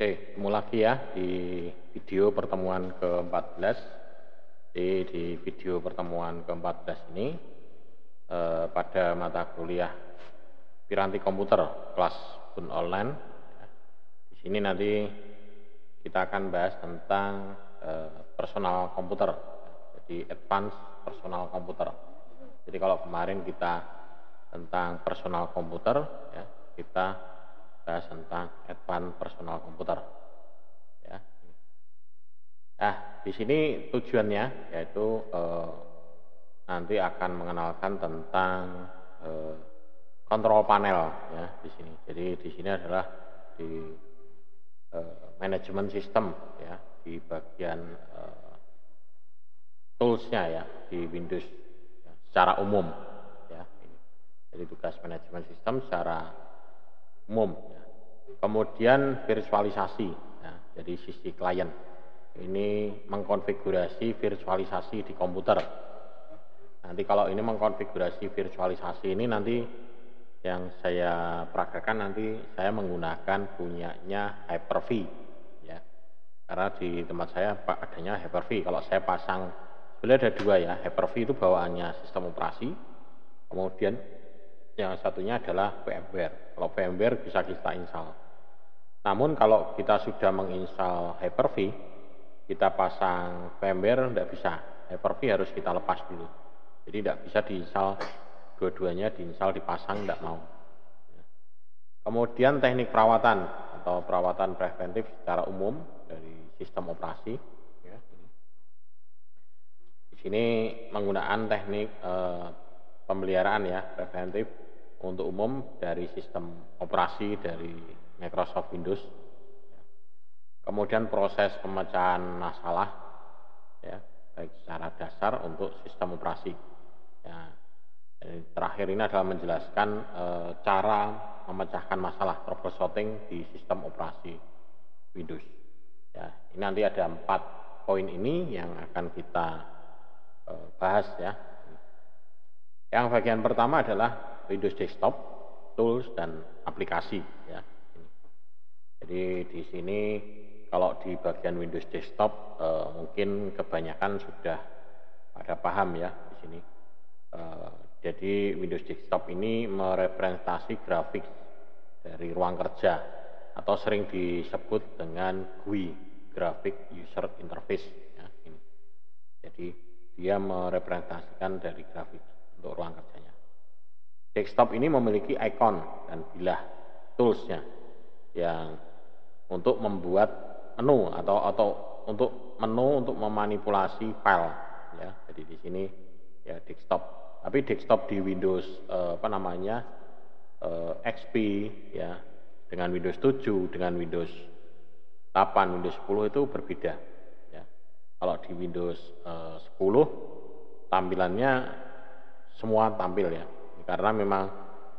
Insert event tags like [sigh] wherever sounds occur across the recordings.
Oke, ketemu lagi ya di video pertemuan ke-14. Jadi di video pertemuan ke-14 ini eh, pada mata kuliah Piranti Komputer kelas pun online. Di sini nanti kita akan bahas tentang eh, personal komputer. Jadi advance personal komputer. Jadi kalau kemarin kita tentang personal komputer ya, kita bahas tentang advance personal komputer. Ya. Nah, di sini tujuannya yaitu eh, nanti akan mengenalkan tentang eh, kontrol panel ya di sini. Jadi di sini adalah di eh, manajemen sistem ya di bagian eh, toolsnya ya di Windows ya, secara umum ya. Jadi tugas manajemen sistem secara umum. Kemudian virtualisasi, ya, jadi sisi klien. Ini mengkonfigurasi virtualisasi di komputer. Nanti kalau ini mengkonfigurasi virtualisasi ini nanti yang saya peragakan nanti saya menggunakan punyanya Hyper-V ya. Karena di tempat saya adanya Hyper-V. Kalau saya pasang sebenarnya ada dua ya. Hyper-V itu bawaannya sistem operasi. Kemudian yang satunya adalah VMware. Kalau VMware bisa kita install. Namun kalau kita sudah menginstal Hyper-V, kita pasang VMware tidak bisa. Hyper-V harus kita lepas dulu. Jadi tidak bisa diinstal dua-duanya diinstal dipasang tidak mau. Kemudian teknik perawatan atau perawatan preventif secara umum dari sistem operasi. Ya, Di sini menggunakan teknik eh, pemeliharaan ya preventif untuk umum dari sistem operasi dari Microsoft Windows. Kemudian proses pemecahan masalah ya, baik secara dasar untuk sistem operasi. Ya, terakhir ini adalah menjelaskan e, cara memecahkan masalah troubleshooting di sistem operasi Windows. Ya, ini nanti ada empat poin ini yang akan kita e, bahas ya. Yang bagian pertama adalah Windows Desktop, tools dan aplikasi ya. Jadi di sini kalau di bagian Windows Desktop eh, mungkin kebanyakan sudah ada paham ya di sini. Eh, jadi Windows Desktop ini merepresentasi grafik dari ruang kerja atau sering disebut dengan GUI, Graphic User Interface. Ya. Jadi dia merepresentasikan dari grafik untuk ruang kerjanya. Desktop ini memiliki icon dan bilah toolsnya yang untuk membuat menu atau atau untuk menu untuk memanipulasi file ya. Jadi di sini ya desktop. Tapi desktop di Windows eh, apa namanya eh, XP ya dengan Windows 7 dengan Windows 8 Windows 10 itu berbeda ya. Kalau di Windows eh, 10 tampilannya semua tampil ya karena memang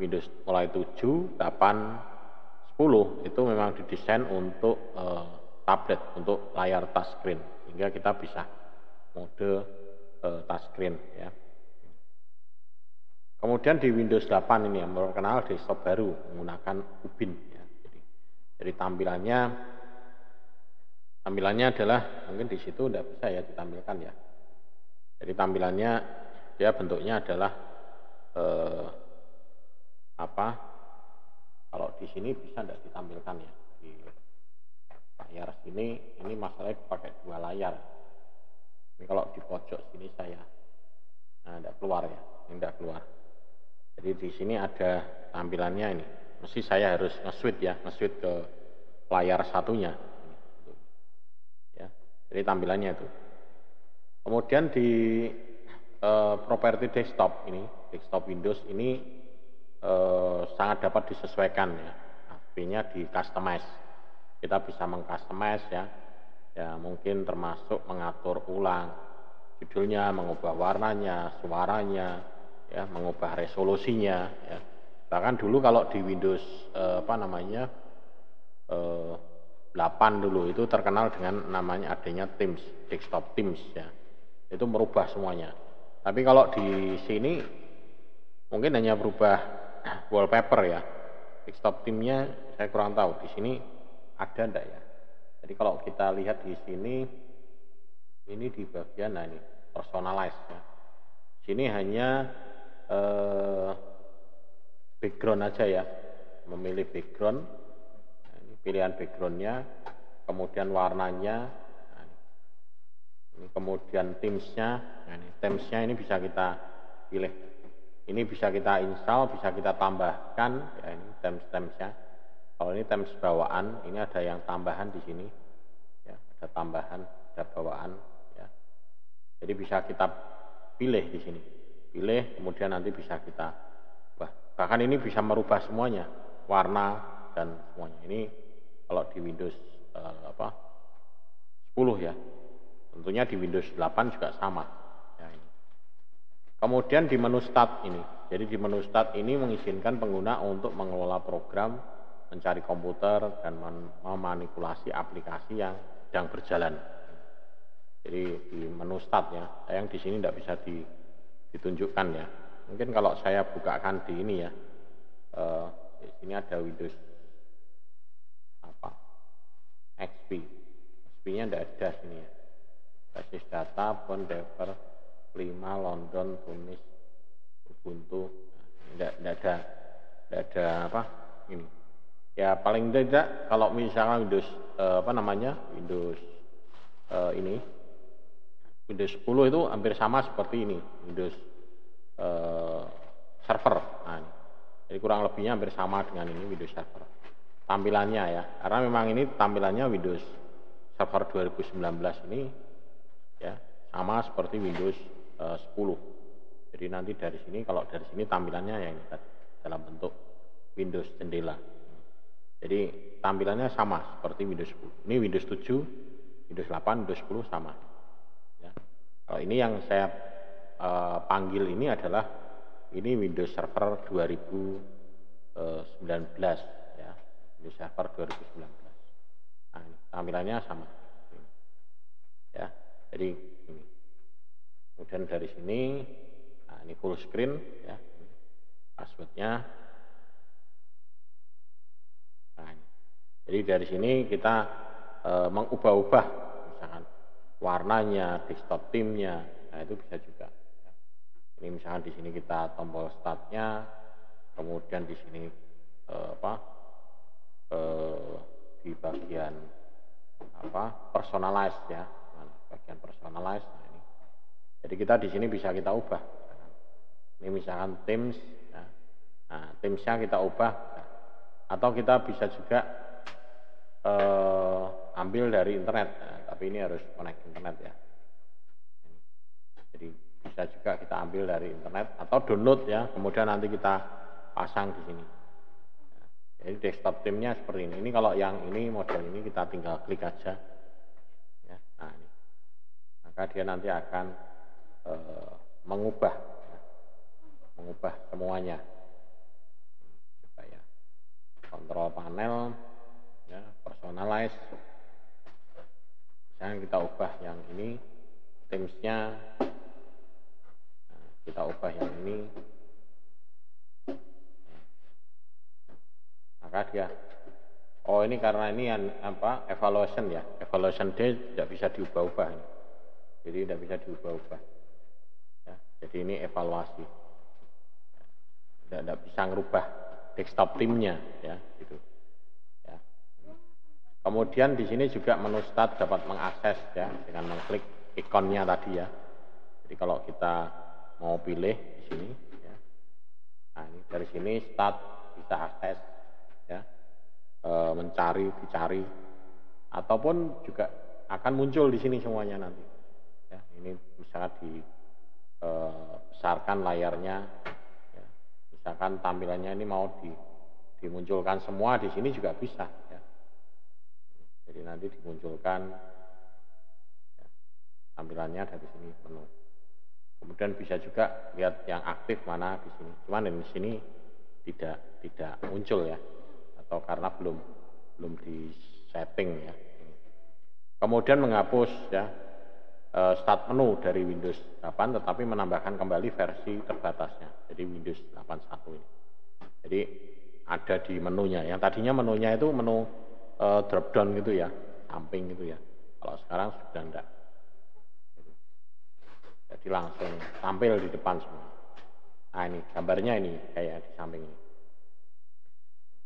Windows mulai 7, 8, 10 itu memang didesain untuk e, tablet, untuk layar touchscreen sehingga kita bisa mode e, touchscreen ya. Kemudian di Windows 8 ini yang terkenal desktop baru menggunakan Ubin ya. Jadi, jadi tampilannya tampilannya adalah mungkin di situ tidak bisa ya ditampilkan ya. Jadi tampilannya dia bentuknya adalah eh, apa kalau di sini bisa tidak ditampilkan ya? Di layar sini ini masalahnya pakai dua layar. Ini kalau di pojok sini saya nah tidak keluar ya ini tidak keluar. Jadi di sini ada tampilannya ini. Mesti saya harus nge-switch ya nge-switch ke layar satunya. Ya jadi tampilannya itu. Kemudian di uh, properti desktop ini, desktop Windows ini uh, sangat dapat disesuaikan ya. Artinya di customize. Kita bisa mengcustomize ya. Ya, mungkin termasuk mengatur ulang judulnya, mengubah warnanya, suaranya, ya, mengubah resolusinya ya. Bahkan dulu kalau di Windows uh, apa namanya? Uh, 8 dulu itu terkenal dengan namanya adanya Teams, desktop Teams ya. Itu merubah semuanya tapi kalau di sini mungkin hanya berubah wallpaper ya. Desktop timnya saya kurang tahu. Di sini ada enggak ya? Jadi kalau kita lihat di sini, ini di bagian nah ini personalize ya. Sini hanya eh, background aja ya, memilih background. Nah, ini pilihan backgroundnya, kemudian warnanya, kemudian themesnya, nah, ini themesnya ini bisa kita pilih. Ini bisa kita install, bisa kita tambahkan, ya ini themes themesnya. Kalau ini themes bawaan, ini ada yang tambahan di sini, ya ada tambahan, ada bawaan, ya. Jadi bisa kita pilih di sini, pilih, kemudian nanti bisa kita bahkan ini bisa merubah semuanya warna dan semuanya ini kalau di Windows eh, apa 10 ya tentunya di Windows 8 juga sama. Ya, ini. kemudian di menu start ini. Jadi di menu start ini mengizinkan pengguna untuk mengelola program mencari komputer dan memanipulasi aplikasi yang sedang berjalan. Jadi di menu start ya. Sayang di sini tidak bisa ditunjukkan ya. Mungkin kalau saya bukakan di ini ya, uh, di sini ada Windows apa? XP, XP-nya tidak ada sini ya. Basis data, Bond, Dever, 5, London, Tunis, Ubuntu, tidak, tidak ada, tidak ada apa ini. Ya paling tidak kalau misalnya Windows uh, apa namanya Windows uh, ini Windows 10 itu hampir sama seperti ini Windows Eh, server. Nah, ini. Jadi kurang lebihnya hampir sama dengan ini Windows Server. Tampilannya ya, karena memang ini tampilannya Windows Server 2019 ini ya sama seperti Windows eh, 10. Jadi nanti dari sini kalau dari sini tampilannya ya ini dalam bentuk Windows jendela. Jadi tampilannya sama seperti Windows 10. Ini Windows 7, Windows 8, Windows 10 sama. Ya. Kalau ini yang saya uh, panggil ini adalah ini Windows Server 2019 ya Windows Server 2019 nah tampilannya sama ya jadi kemudian dari sini nah ini full screen ya. Passwordnya. Nah jadi dari sini kita e, mengubah-ubah misalkan warnanya desktop timnya nah itu bisa juga. Ini misalnya di sini kita tombol startnya kemudian di sini eh, apa eh, di bagian apa personalize ya bagian personalize nah ini. Jadi kita di sini bisa kita ubah. Ini misalkan Teams ya. nah Teamsnya kita ubah. Atau kita bisa juga eh, ambil dari internet. Ya. tapi ini harus connect internet ya. Jadi bisa juga kita ambil dari internet atau download ya. Kemudian nanti kita pasang di sini. Jadi desktop timnya seperti ini. Ini kalau yang ini model ini kita tinggal klik aja maka dia nanti akan e, mengubah ya. mengubah semuanya. Coba ya. Kontrol panel ya personalize. Misalnya kita ubah yang ini timsnya kita ubah yang ini. Maka dia oh ini karena ini yang apa evaluation ya. Evaluation day tidak bisa diubah-ubah jadi tidak bisa diubah-ubah ya, jadi ini evaluasi tidak, tidak bisa ngerubah desktop timnya ya gitu ya kemudian di sini juga menu start dapat mengakses ya dengan mengklik ikonnya tadi ya jadi kalau kita mau pilih di sini ya. Nah, ini dari sini start bisa akses ya. E, mencari, dicari ataupun juga akan muncul di sini semuanya nanti. Ini bisa dibesarkan e, layarnya ya. Misalkan tampilannya ini mau di, dimunculkan semua di sini juga bisa ya. Jadi nanti dimunculkan ya, tampilannya dari sini menu. Kemudian bisa juga lihat yang aktif mana di sini. Cuman di sini tidak tidak muncul ya, atau karena belum belum di setting ya. Kemudian menghapus ya eh, start menu dari Windows 8 tetapi menambahkan kembali versi terbatasnya. Jadi Windows 81 ini. Jadi ada di menunya. Yang tadinya menunya itu menu e, drop down gitu ya. samping gitu ya. Kalau sekarang sudah enggak. Jadi langsung tampil di depan semua. Nah ini gambarnya ini kayak di samping ini.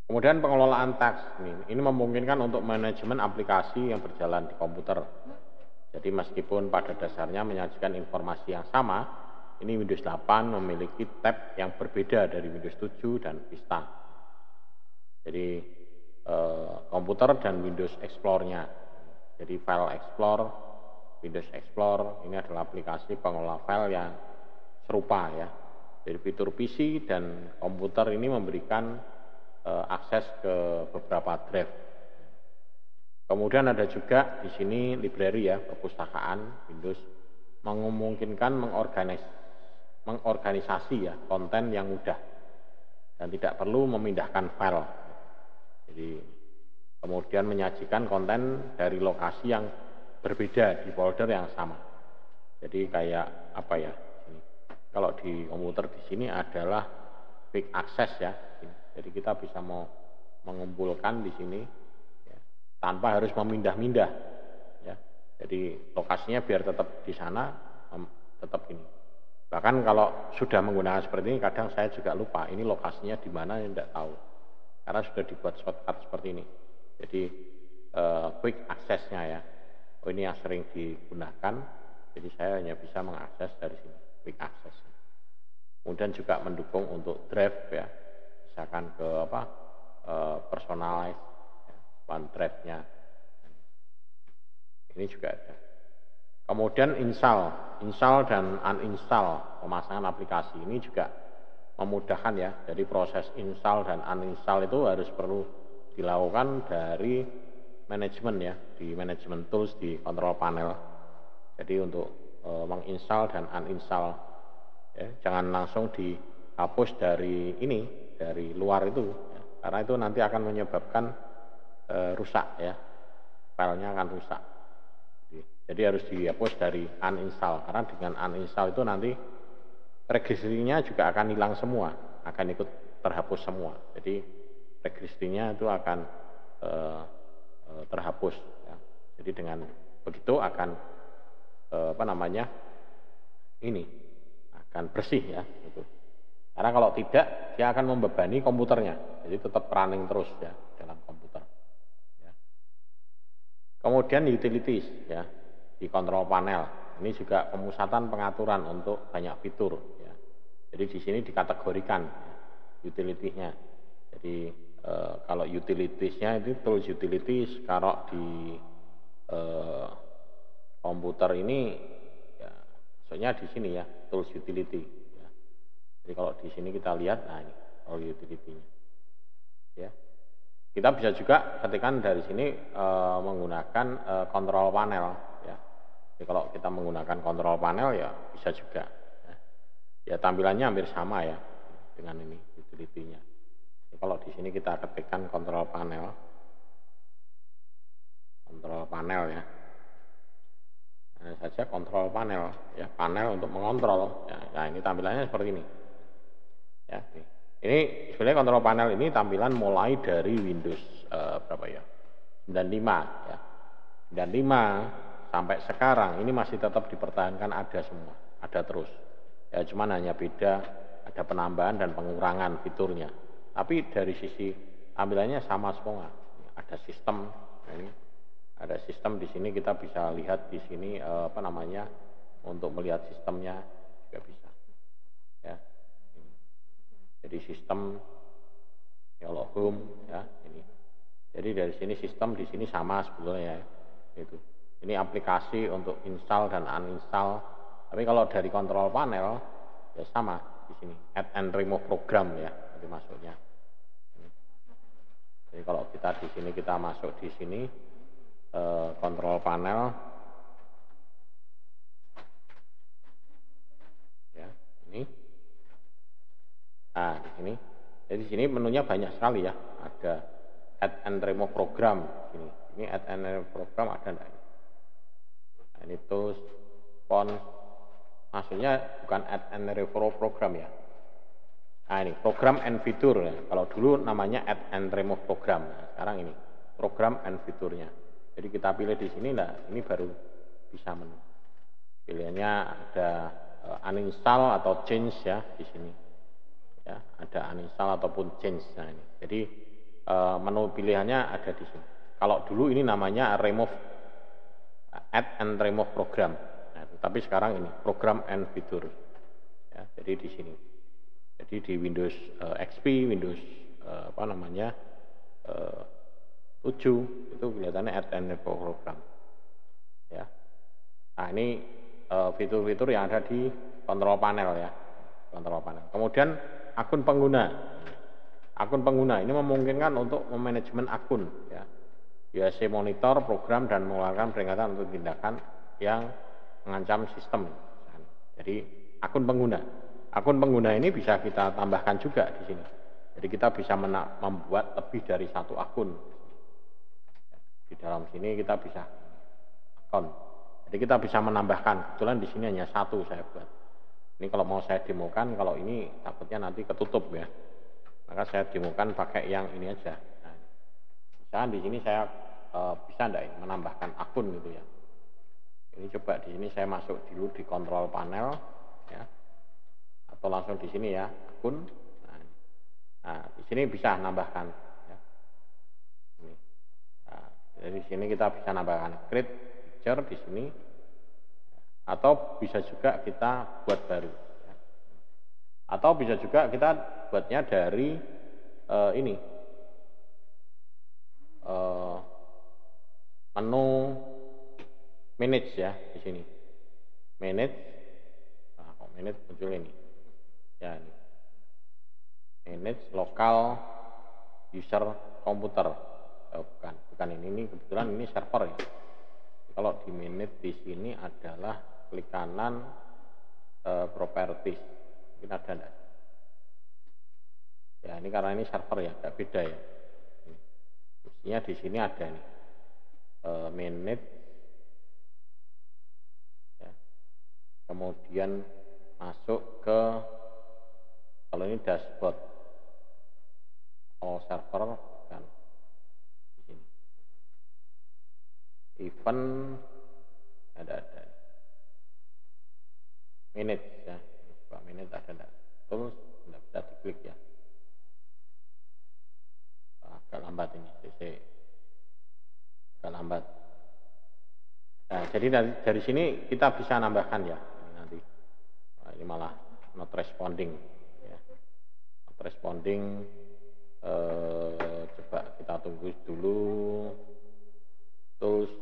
Kemudian pengelolaan teks ini, ini memungkinkan untuk manajemen aplikasi yang berjalan di komputer. Jadi meskipun pada dasarnya menyajikan informasi yang sama, ini Windows 8 memiliki tab yang berbeda dari Windows 7 dan Vista. Jadi eh, komputer dan Windows Explorer-nya. Jadi file Explorer, Windows Explorer ini adalah aplikasi pengelola file yang serupa ya. Jadi fitur PC dan komputer ini memberikan uh, akses ke beberapa drive. Kemudian ada juga di sini library ya, perpustakaan Windows memungkinkan mengorganis, mengorganisasi ya konten yang mudah dan tidak perlu memindahkan file. Jadi kemudian menyajikan konten dari lokasi yang berbeda di folder yang sama. Jadi kayak apa ya? Kalau di komputer di sini adalah quick access ya. Jadi kita bisa mau mengumpulkan di sini tanpa harus memindah-mindah. Ya. Jadi lokasinya biar tetap di sana, tetap ini. Bahkan kalau sudah menggunakan seperti ini, kadang saya juga lupa ini lokasinya di mana yang tidak tahu. Karena sudah dibuat shortcut seperti ini. Jadi eh, quick aksesnya ya. Oh ini yang sering digunakan. Jadi saya hanya bisa mengakses dari sini, quick access. Kemudian juga mendukung untuk drive ya, misalkan ke apa e, personalize ya, drive-nya ini juga ada. Kemudian install install dan uninstall pemasangan aplikasi ini juga memudahkan ya. Jadi proses install dan uninstall itu harus perlu dilakukan dari manajemen ya di manajemen tools di control panel. Jadi untuk e, menginstal dan uninstall ya, jangan langsung dihapus dari ini dari luar itu ya. karena itu nanti akan menyebabkan e, rusak ya filenya akan rusak jadi harus dihapus dari uninstall karena dengan uninstall itu nanti registrinya juga akan hilang semua akan ikut terhapus semua jadi registrinya itu akan e, e, terhapus ya. jadi dengan begitu akan e, apa namanya ini akan bersih ya gitu. Karena kalau tidak, dia akan membebani komputernya. Jadi tetap running terus ya dalam komputer. Ya. Kemudian utilities ya di kontrol panel. Ini juga pemusatan pengaturan untuk banyak fitur. Ya. Jadi di sini dikategorikan ya, utilitiesnya. Jadi e, kalau utilitiesnya itu tools utilities. Kalau di e, komputer ini, ya, maksudnya di sini ya tools utility jadi kalau di sini kita lihat, nah ini all utility-nya. Ya. Kita bisa juga ketikkan dari sini e, menggunakan e, kontrol panel. Ya. Jadi kalau kita menggunakan kontrol panel ya bisa juga. Ya, ya tampilannya hampir sama ya dengan ini utility-nya. Jadi kalau di sini kita ketikkan kontrol panel, kontrol panel ya. Nah, saja kontrol panel ya panel untuk mengontrol. Ya, nah ini tampilannya seperti ini. Ya, ini sebenarnya kontrol panel ini tampilan mulai dari Windows uh, berapa ya? 95 ya. 95 sampai sekarang ini masih tetap dipertahankan ada semua, ada terus. Ya cuman hanya beda ada penambahan dan pengurangan fiturnya. Tapi dari sisi tampilannya sama semua. Ada sistem nah ini ada sistem di sini kita bisa lihat di sini eh, apa namanya untuk melihat sistemnya juga bisa. Ya. Jadi sistem ya ya ini. Jadi dari sini sistem di sini sama sebetulnya ya. Itu. Ini aplikasi untuk install dan uninstall. Tapi kalau dari kontrol panel ya sama di sini add and remove program ya. Jadi maksudnya. Jadi kalau kita di sini kita masuk di sini eh, kontrol panel ya ini Nah, di sini. Jadi di sini menunya banyak sekali ya. Ada add and remove program ini. Ini add and remove program ada enggak? Nah, ini tools, font. Maksudnya bukan add and remove program ya. Nah, ini program and fitur ya. Kalau dulu namanya add and remove program. Nah, sekarang ini program and fiturnya. Jadi kita pilih di sini, nah ini baru bisa menu. Pilihannya ada uh, uninstall atau change ya di sini. Ya, ada uninstall ataupun change. Nah ini. Jadi uh, menu pilihannya ada di sini. Kalau dulu ini namanya remove add and remove program. Nah, tapi sekarang ini program and fitur. Ya, jadi di sini. Jadi di Windows uh, XP, Windows uh, apa namanya uh, 7 itu kelihatannya add and remove program. Ya. Nah ini fitur-fitur yang ada di kontrol panel ya, kontrol panel. Kemudian akun pengguna. Akun pengguna ini memungkinkan untuk memanajemen akun ya. BAC monitor program dan mengeluarkan peringatan untuk tindakan yang mengancam sistem. Jadi akun pengguna. Akun pengguna ini bisa kita tambahkan juga di sini. Jadi kita bisa membuat lebih dari satu akun. Di dalam sini kita bisa akun. Jadi kita bisa menambahkan. Kebetulan di sini hanya satu saya buat. Ini kalau mau saya demokan, kalau ini takutnya nanti ketutup ya. Maka saya demokan pakai yang ini aja. Nah, misalkan di sini saya e, bisa enggak ini menambahkan akun gitu ya ini coba di sini saya masuk dulu di kontrol panel ya atau langsung di sini ya akun nah, nah di sini bisa nambahkan ya. ini. Nah, jadi di sini kita bisa nambahkan create picture di sini atau bisa juga kita buat baru atau bisa juga kita buatnya dari uh, ini uh, menu manage ya di sini. Manage. Nah, kok manage muncul ini. Ya ini. Manage lokal user komputer. Oh, bukan, bukan ini. Ini kebetulan ini server ya. Kalau di manage di sini adalah klik kanan uh, properties. Mungkin ada enggak? Ya, ini karena ini server ya, enggak beda ya. Mestinya di sini ada nih uh, manage ya. kemudian masuk ke kalau ini dashboard oh server kan di sini event ada ada manage ya coba manage ada enggak tools tidak bisa diklik ya agak lambat ini CC agak lambat. Nah, jadi dari, dari sini kita bisa nambahkan ya ini nanti. Nah, ini malah not responding. Ya. Not responding. Eh, coba kita tunggu dulu. Terus,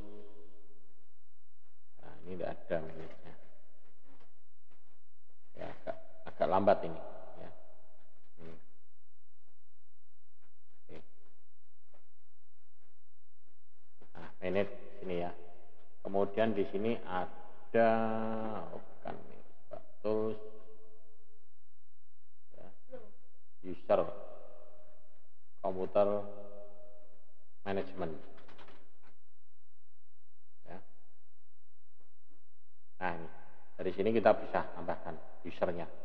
nah ini tidak ada menitnya. Ya, agak, lambat ini. manage sini ya. Kemudian di sini ada oh bukan nih, tools ya, user komputer management. Ya. Nah ini dari sini kita bisa tambahkan usernya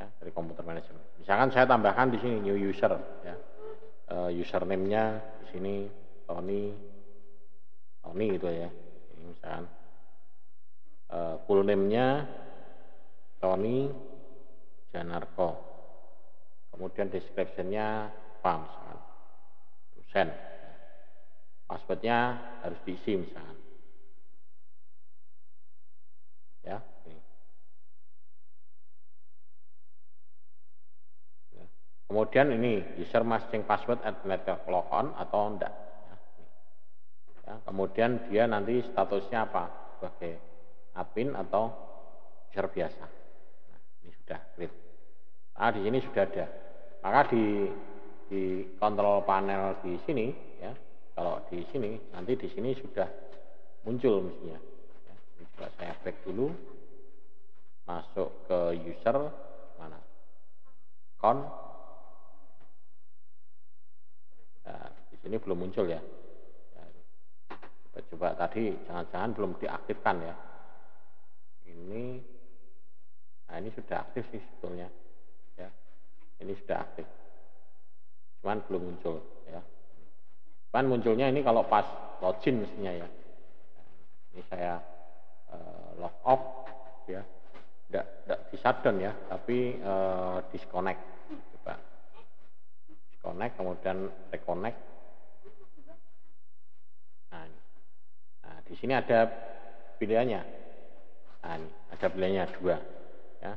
ya dari komputer management. Misalkan saya tambahkan di sini new user ya. Uh, username-nya di sini Tony Tony gitu ya. Ini misalkan. Uh, full name-nya Tony Janarko. Kemudian description-nya apa misalkan. Dosen passwordnya harus diisi misalkan. Ya ini. Ya. Kemudian ini user masing password at network logon atau enggak Ya, kemudian dia nanti statusnya apa? Sebagai admin atau user biasa. Nah, ini sudah clear. Nah, di sini sudah ada. Maka di di kontrol panel di sini ya, kalau di sini nanti di sini sudah muncul mestinya. Ya, ini coba saya back dulu. Masuk ke user mana? Con. Nah, di sini belum muncul ya. Coba tadi jangan-jangan belum diaktifkan ya. Ini nah ini sudah aktif sih sebetulnya ya. Ini sudah aktif. Cuman belum muncul ya. Cuman munculnya ini kalau pas login mestinya ya. Ini saya uh, log off ya. Tidak tidak di shutdown ya tapi uh, disconnect. Coba. Disconnect kemudian reconnect nah, ini. nah di sini ada pilihannya. Nah ini ada pilihannya dua ya.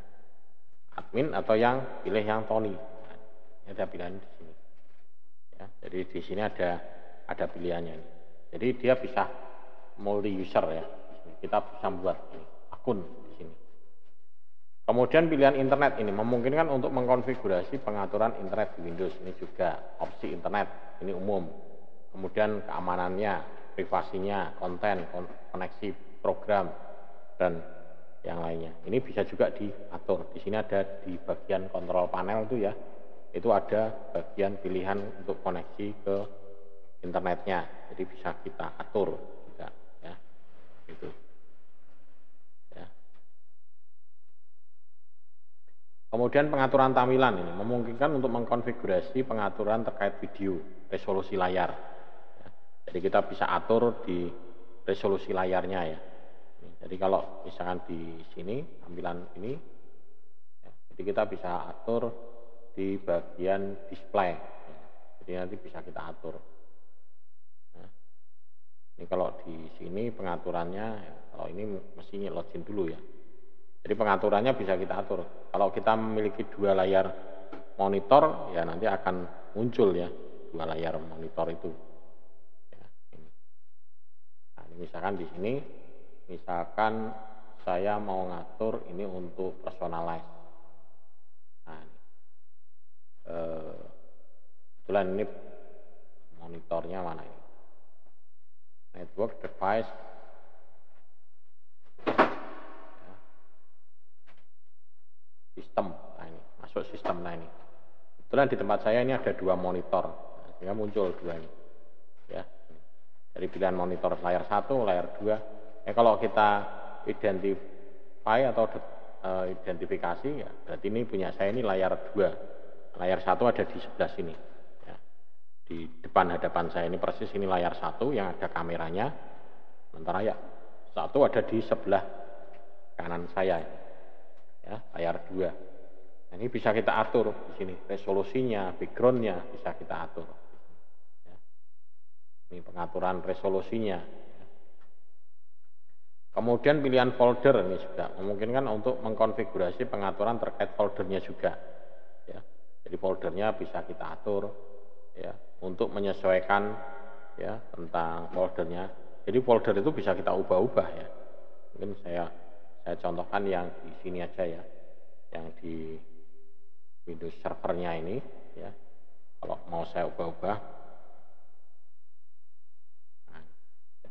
Admin atau yang pilih yang Tony. Nah, ini ada pilihan di sini ya. Jadi di sini ada ada pilihannya ini. Jadi dia bisa multi user ya. Kita bisa buat ini, akun di sini. Kemudian pilihan internet ini memungkinkan untuk mengkonfigurasi pengaturan internet di Windows. Ini juga opsi internet ini umum. Kemudian keamanannya privasinya konten koneksi program dan yang lainnya. Ini bisa juga diatur. Di sini ada di bagian kontrol panel itu ya, itu ada bagian pilihan untuk koneksi ke internetnya. Jadi bisa kita atur juga ya. Itu. Ya. Kemudian pengaturan tampilan ini memungkinkan untuk mengkonfigurasi pengaturan terkait video, resolusi layar. Jadi kita bisa atur di resolusi layarnya ya jadi kalau misalkan di sini tampilan ini, ya, jadi kita bisa atur di bagian display. Ya. Jadi nanti bisa kita atur. Nah, ini kalau di sini pengaturannya, ya, kalau ini mestinya login dulu ya. Jadi pengaturannya bisa kita atur. Kalau kita memiliki dua layar monitor, ya nanti akan muncul ya dua layar monitor itu. Misalkan di sini misalkan saya mau ngatur ini untuk personalize. Nah ini. Eh, kebetulan ini monitornya mana ini? Network device. Ya. sistem. Nah ini. Masuk sistem. Nah ini. Kebetulan di tempat saya ini ada dua monitor. Nah, sehingga muncul dua ini dari pilihan monitor layar satu layar dua Ya kalau kita identify atau uh, identifikasi ya berarti ini punya saya ini layar dua, layar satu ada di sebelah sini. Ya. Di depan hadapan saya ini persis ini layar satu yang ada kameranya, sementara ya satu ada di sebelah kanan saya, ya layar dua. Nah, ini bisa kita atur di sini resolusinya, backgroundnya bisa kita atur. Ini pengaturan resolusinya. Kemudian pilihan folder ini juga memungkinkan untuk mengkonfigurasi pengaturan terkait foldernya juga. Ya. Jadi foldernya bisa kita atur ya untuk menyesuaikan ya tentang foldernya. Jadi folder itu bisa kita ubah-ubah ya. Mungkin saya saya contohkan yang di sini aja ya, yang di Windows servernya ini ya. Kalau mau saya ubah-ubah, nah,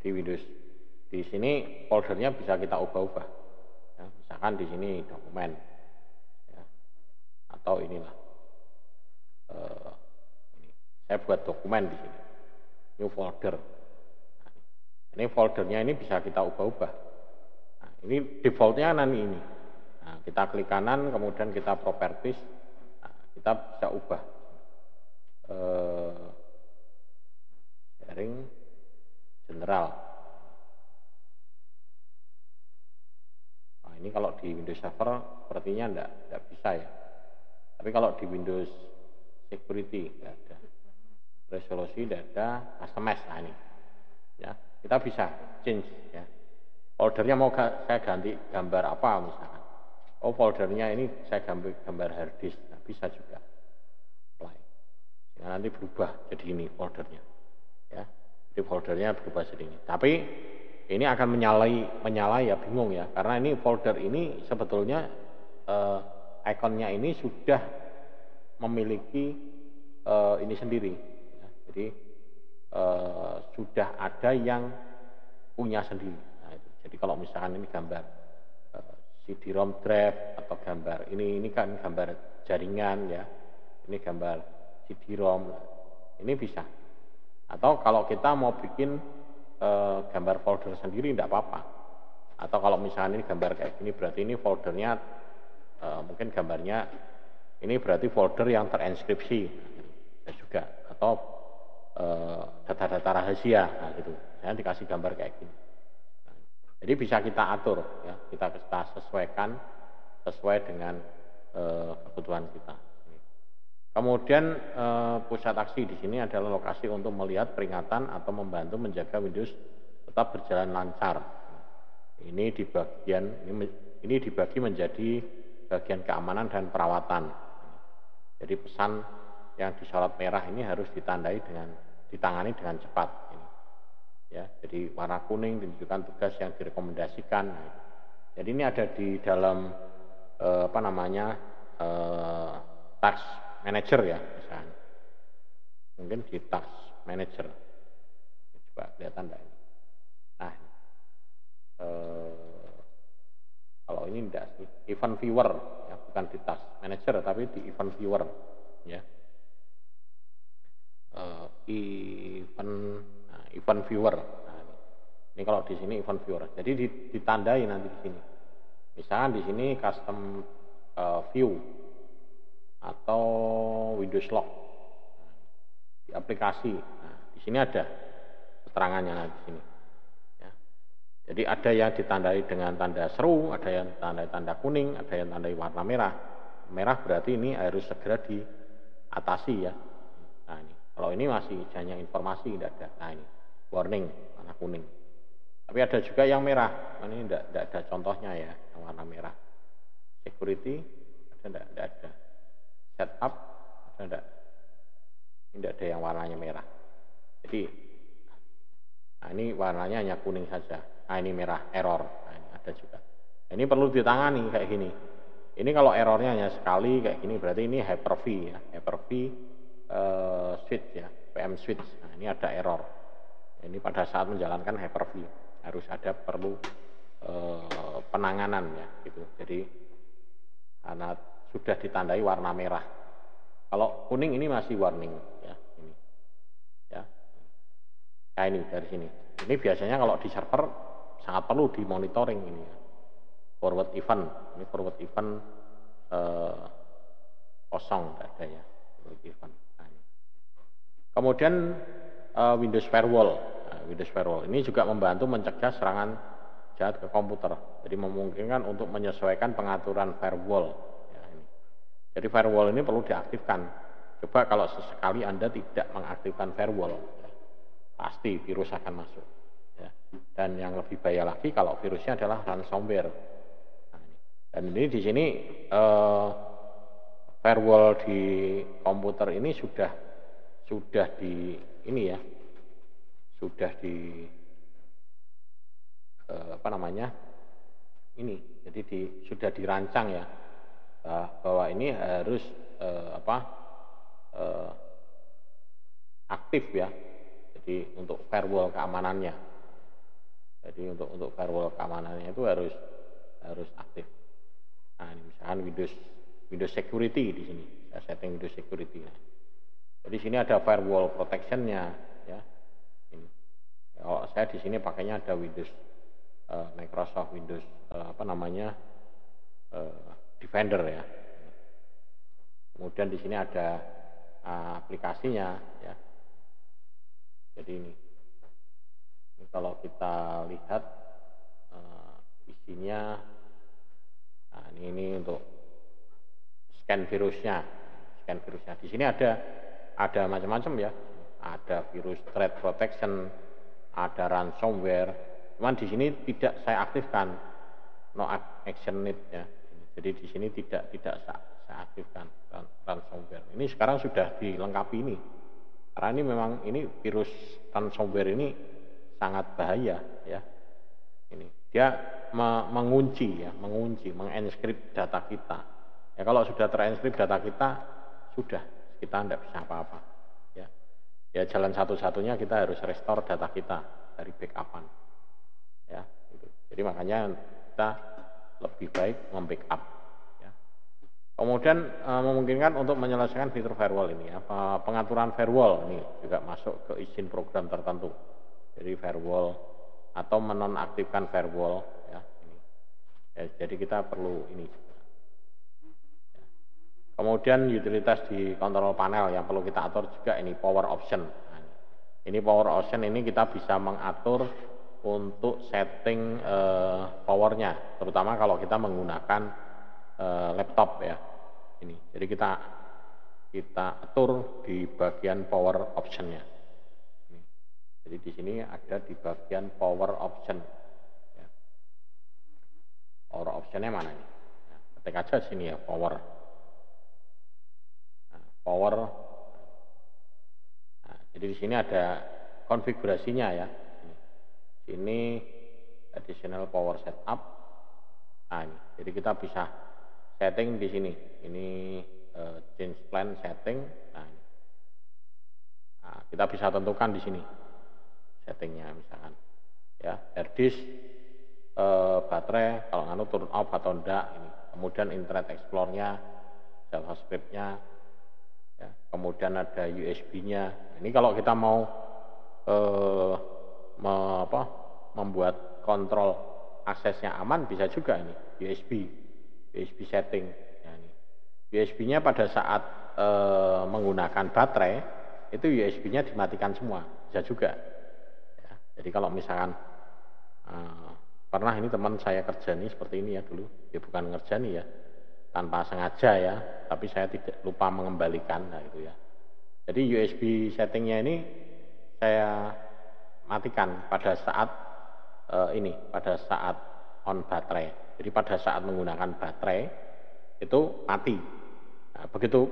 jadi Windows di sini foldernya bisa kita ubah-ubah. Ya, misalkan di sini dokumen, ya, atau inilah. Uh, ini. Saya buat dokumen di sini, new folder. Nah, ini foldernya ini bisa kita ubah-ubah. Nah, ini defaultnya nanti ini. Nah, kita klik kanan, kemudian kita properties, nah, kita bisa ubah. Uh, sharing general ini kalau di Windows Server sepertinya enggak, enggak bisa ya. Tapi kalau di Windows Security enggak ada. Resolusi tidak ada, customize nah ini. Ya, kita bisa change ya. Foldernya mau saya ganti gambar apa misalkan. Oh foldernya ini saya gambar gambar hard disk, nah, bisa juga. Apply. Ya, nanti berubah jadi ini foldernya. Ya, jadi foldernya berubah ini. Tapi ini akan menyalai menyalai ya bingung ya karena ini folder ini sebetulnya eh, ikonnya ini sudah memiliki eh, ini sendiri ya. jadi eh, sudah ada yang punya sendiri nah, itu. jadi kalau misalkan ini gambar eh, CD-ROM drive atau gambar ini ini kan gambar jaringan ya ini gambar CD-ROM ini bisa atau kalau kita mau bikin e, gambar folder sendiri tidak apa-apa. Atau kalau misalnya ini gambar kayak gini berarti ini foldernya e, mungkin gambarnya ini berarti folder yang terinskripsi. Ya juga. Atau eh, data-data uh, rahasia. Nah gitu. Saya dikasih gambar kayak gini. Jadi bisa kita atur ya. Kita kita sesuaikan sesuai dengan uh, kebutuhan kita kemudian uh, pusat aksi di sini adalah lokasi untuk melihat peringatan atau membantu menjaga Windows tetap berjalan lancar ini di bagian ini, ini dibagi menjadi bagian keamanan dan perawatan jadi pesan yang disorot merah ini harus ditandai dengan ditangani dengan cepat. Ya, jadi warna kuning menunjukkan tugas yang direkomendasikan. Jadi ini ada di dalam eh, apa namanya eh, task manager ya misalnya. Mungkin di task manager. Coba kelihatan enggak ini. Nah, eh, kalau ini enggak sih event viewer ya bukan di task manager tapi di event viewer ya uh, event nah, event viewer nah, ini. ini kalau di sini event viewer jadi ditandai nanti di sini misalnya di sini custom uh, view atau Windows Lock. Nah, di aplikasi. Nah, di sini ada keterangannya nah, di sini. Ya. jadi ada yang ditandai dengan tanda seru ada yang tanda tanda kuning ada yang tandai warna merah. Merah berarti ini harus segera diatasi ya. Nah ini. Kalau ini masih hanya informasi tidak ada. Nah ini. Warning warna kuning. Tapi ada juga yang merah. Nah, ini tidak ada contohnya ya yang warna merah. Security ada tidak, tidak ada setup ada tidak ada yang warnanya merah jadi nah ini warnanya hanya kuning saja nah ini merah error nah ini ada juga nah, ini perlu ditangani kayak gini ini kalau errornya hanya sekali kayak gini berarti ini Hyper-V ya. Hyper-V uh, switch ya, PM switch. Nah, ini ada error. Ini pada saat menjalankan Hyper-V harus ada perlu uh, penanganan ya gitu. Jadi karena sudah ditandai warna merah. Kalau kuning ini masih warning ya ini. Ya. Nah ini dari sini. Ini biasanya kalau di server sangat perlu dimonitoring ini ya forward event ini forward event eh, kosong tidak ada ya forward event nah, ini. kemudian eh, Windows Firewall nah, Windows Firewall ini juga membantu mencegah serangan jahat ke komputer jadi memungkinkan untuk menyesuaikan pengaturan firewall. Jadi firewall ini perlu diaktifkan. Coba kalau sesekali anda tidak mengaktifkan firewall pasti virus akan masuk ya. dan yang lebih bahaya lagi kalau virusnya adalah ransomware. Dan ini di sini eh, firewall di komputer ini sudah sudah di ini ya sudah di eh, apa namanya? Ini jadi di, sudah dirancang ya eh, bahwa ini harus eh, apa eh, aktif ya jadi untuk firewall keamanannya jadi untuk untuk firewall keamanannya itu harus harus aktif Nah, ini misalkan Windows Windows Security di sini. Saya setting Windows Security. Nah. Jadi sini ada firewall protectionnya, ya. Ini. Kalau saya di sini pakainya ada Windows uh, Microsoft Windows uh, apa namanya uh, Defender ya. Kemudian di sini ada uh, aplikasinya, ya. Jadi ini. ini kalau kita lihat uh, isinya Nah, ini, ini untuk scan virusnya, scan virusnya. Di sini ada ada macam-macam ya. Ada virus threat protection, ada ransomware. Cuman di sini tidak saya aktifkan no action need ya. Jadi di sini tidak tidak saya, aktifkan ransomware. Ini sekarang sudah dilengkapi ini. Karena ini memang ini virus ransomware ini sangat bahaya ya. Ini dia mengunci ya, mengunci, mengenskript data kita. Ya kalau sudah terenskript data kita, sudah kita tidak bisa apa-apa. Ya, ya jalan satu-satunya kita harus restore data kita dari backupan. Ya. Jadi makanya kita lebih baik membackup. Ya. Kemudian e, memungkinkan untuk menyelesaikan fitur firewall ini, apa pengaturan firewall ini juga masuk ke izin program tertentu. Jadi firewall atau menonaktifkan firewall Ya, jadi kita perlu ini. Kemudian utilitas di kontrol panel yang perlu kita atur juga ini power option. Nah, Ini power option ini kita bisa mengatur untuk setting uh, powernya, terutama kalau kita menggunakan uh, laptop ya. Ini, jadi kita kita atur di bagian power optionnya. Jadi di sini ada di bagian power option. Ya. Power optionnya mana ini? Nah, ketik aja sini ya power. Nah, power. Nah, jadi di sini ada konfigurasinya ya. Sini additional power setup. Nah, ini. jadi kita bisa setting di sini. Ini uh, change plan setting. Nah, ini. Nah, kita bisa tentukan di sini settingnya misalkan ya hard disk e, baterai kalau nganu turun off atau enggak ini kemudian internet explore-nya javascript-nya ya. kemudian ada USB-nya ini kalau kita mau e, me, apa, membuat kontrol aksesnya aman bisa juga ini USB USB setting. Ya, USB-nya pada saat e, menggunakan baterai itu USB-nya dimatikan semua bisa juga. Jadi kalau misalkan uh, pernah ini teman saya kerja nih seperti ini ya dulu, dia bukan ngerjani ya, tanpa sengaja ya, tapi saya tidak lupa mengembalikan nah itu ya. Jadi USB settingnya ini saya matikan pada saat uh, ini, pada saat on baterai. Jadi pada saat menggunakan baterai itu mati. Nah, begitu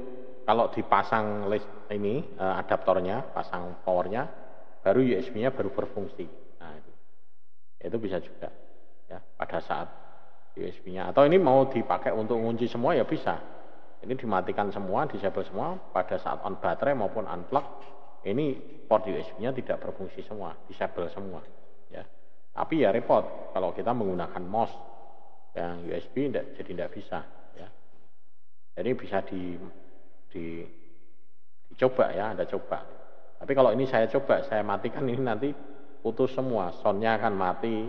kalau dipasang list ini uh, adaptornya, pasang powernya, baru USB-nya baru berfungsi. Nah, itu. Itu bisa juga ya pada saat USB-nya atau ini mau dipakai untuk ngunci semua ya bisa. Ini dimatikan semua, disable semua pada saat on baterai maupun unplug ini port USB-nya tidak berfungsi semua, disable semua ya. Tapi ya repot kalau kita menggunakan MOS yang USB tidak, jadi tidak bisa ya. Jadi bisa di, di dicoba ya, Anda coba. Tapi kalau ini saya coba, saya matikan ini nanti putus semua, soundnya akan mati,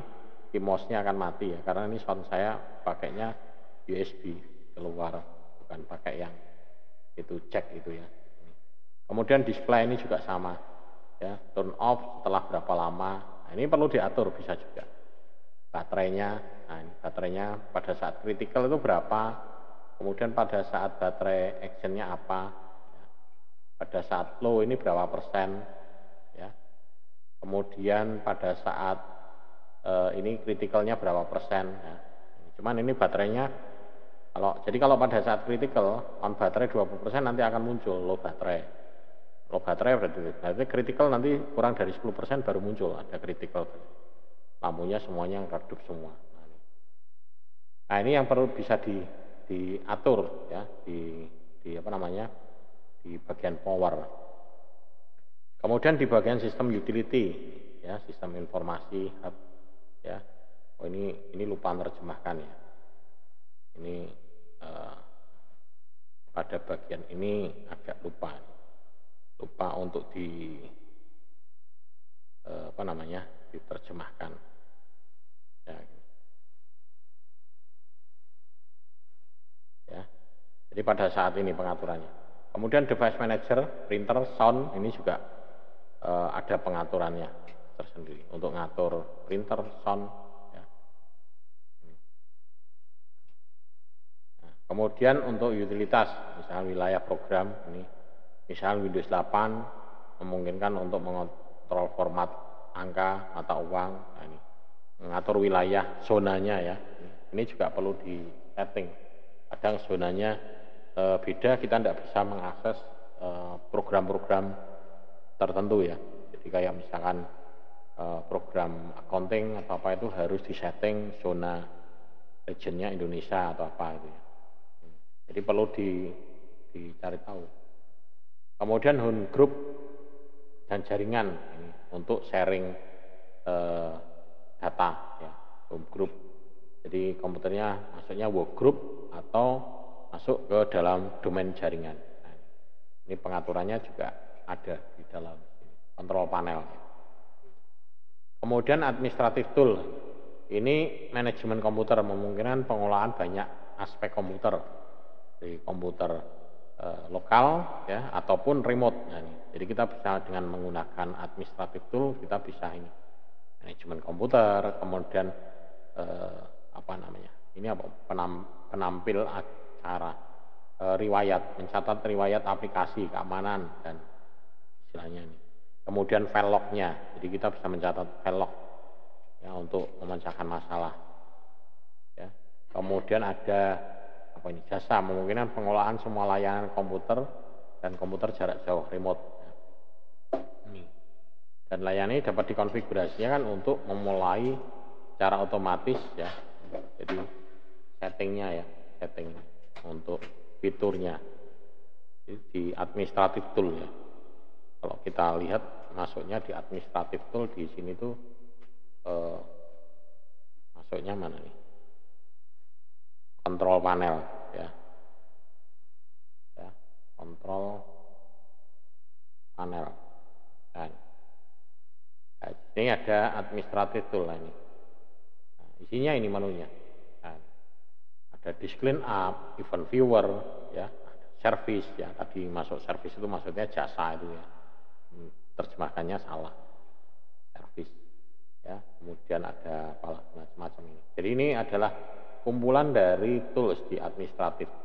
kimosnya akan mati ya, karena ini sound saya pakainya USB keluar, bukan pakai yang itu cek itu ya. Kemudian display ini juga sama, ya turn off setelah berapa lama, nah, ini perlu diatur bisa juga. Baterainya, nah ini baterainya pada saat critical itu berapa, kemudian pada saat baterai actionnya apa, pada saat low ini berapa persen ya kemudian pada saat e, ini kritikalnya berapa persen ya. cuman ini baterainya kalau jadi kalau pada saat kritikal on baterai 20 persen nanti akan muncul low baterai low baterai berarti berarti kritikal nanti kurang dari 10 persen baru muncul. Ada kritikal. Lampunya semuanya redup semua. Nah ini yang perlu bisa di diatur ya. Di di apa namanya? Di bagian power. Kemudian di bagian sistem utility, ya. Sistem informasi hub, ya. Oh ini ini lupa menerjemahkan ya. Ini eh, pada bagian ini agak lupa, lupa untuk di eh, apa namanya diterjemahkan. Ya. ya. Jadi pada saat ini pengaturannya. Kemudian device manager, printer, sound ini juga uh, ada pengaturannya tersendiri untuk ngatur printer, sound. Ya. Nah, kemudian untuk utilitas, misalnya wilayah program ini, misalnya Windows 8 memungkinkan untuk mengontrol format angka mata uang, nah ini mengatur wilayah zonanya ya. Ini juga perlu di setting. Kadang zonanya e, beda kita tidak bisa mengakses eh, program-program tertentu ya. Jadi kayak misalkan e, program accounting atau apa itu harus disetting zona regionnya Indonesia atau apa itu ya. Jadi perlu di, dicari tahu. Kemudian home group dan jaringan ini untuk sharing e, data ya, home group. Jadi komputernya maksudnya work group atau masuk ke dalam domain jaringan. Nah, ini pengaturannya juga ada di dalam kontrol panel. Kemudian administratif tool. Ini manajemen komputer memungkinkan pengolahan banyak aspek komputer di komputer e, lokal ya ataupun remote. Nah, ini. Jadi kita bisa dengan menggunakan administratif tool kita bisa ini manajemen komputer, kemudian eh, apa namanya? Ini apa? Penam, penampil acara eh, riwayat, mencatat riwayat aplikasi keamanan dan istilahnya ini. Kemudian file lognya, jadi kita bisa mencatat file log ya untuk memecahkan masalah. Ya. Kemudian ada apa ini? Jasa memungkinkan pengolahan semua layanan komputer dan komputer jarak jauh remote. Dan layanan ini dapat dikonfigurasikan kan untuk memulai secara otomatis ya. Jadi settingnya ya setting untuk fiturnya. Di administratif tool ya. Kalau kita lihat masuknya di administratif tool di sini tuh eh, masuknya mana nih kontrol panel ya ya kontrol panel dan Nah, ini ada administratif tool nah ini. Nah, isinya ini menunya. Nah, ada discipline up, event viewer, ya, service ya. Tadi masuk service itu maksudnya jasa itu ya. Hmm, terjemahkannya salah. Service ya. Kemudian ada apalah macam-macam ini. Jadi ini adalah kumpulan dari tools di administratif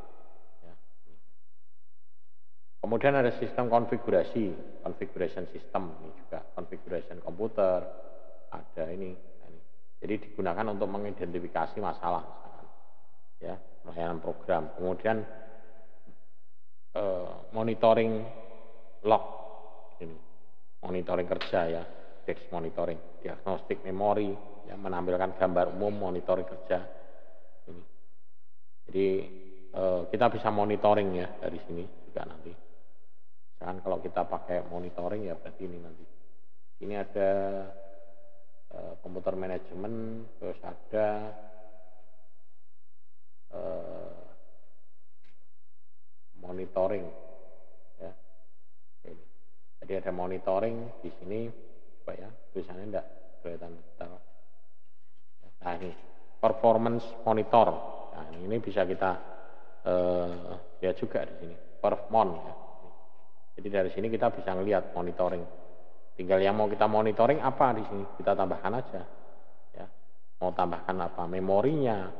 Kemudian ada sistem konfigurasi, configuration system ini juga configuration komputer, ada ini, ini. Jadi digunakan untuk mengidentifikasi masalah misalkan, ya layanan program. Kemudian eh, monitoring log ini, monitoring kerja ya, desk monitoring, diagnostik memori, yang menampilkan gambar umum monitoring kerja. Jadi eh, kita bisa monitoring ya dari sini juga nanti. Misalkan kalau kita pakai monitoring ya berarti ini nanti. Ini ada uh, komputer manajemen, terus ada uh, monitoring, ya. Jadi ada monitoring di sini, coba ya tulisannya enggak kelihatan. Nah ini performance monitor. Nah ini bisa kita uh, lihat juga di sini, performon ya jadi dari sini kita bisa melihat monitoring. Tinggal yang mau kita monitoring apa di sini kita tambahkan aja. Ya. Mau tambahkan apa? Memorinya,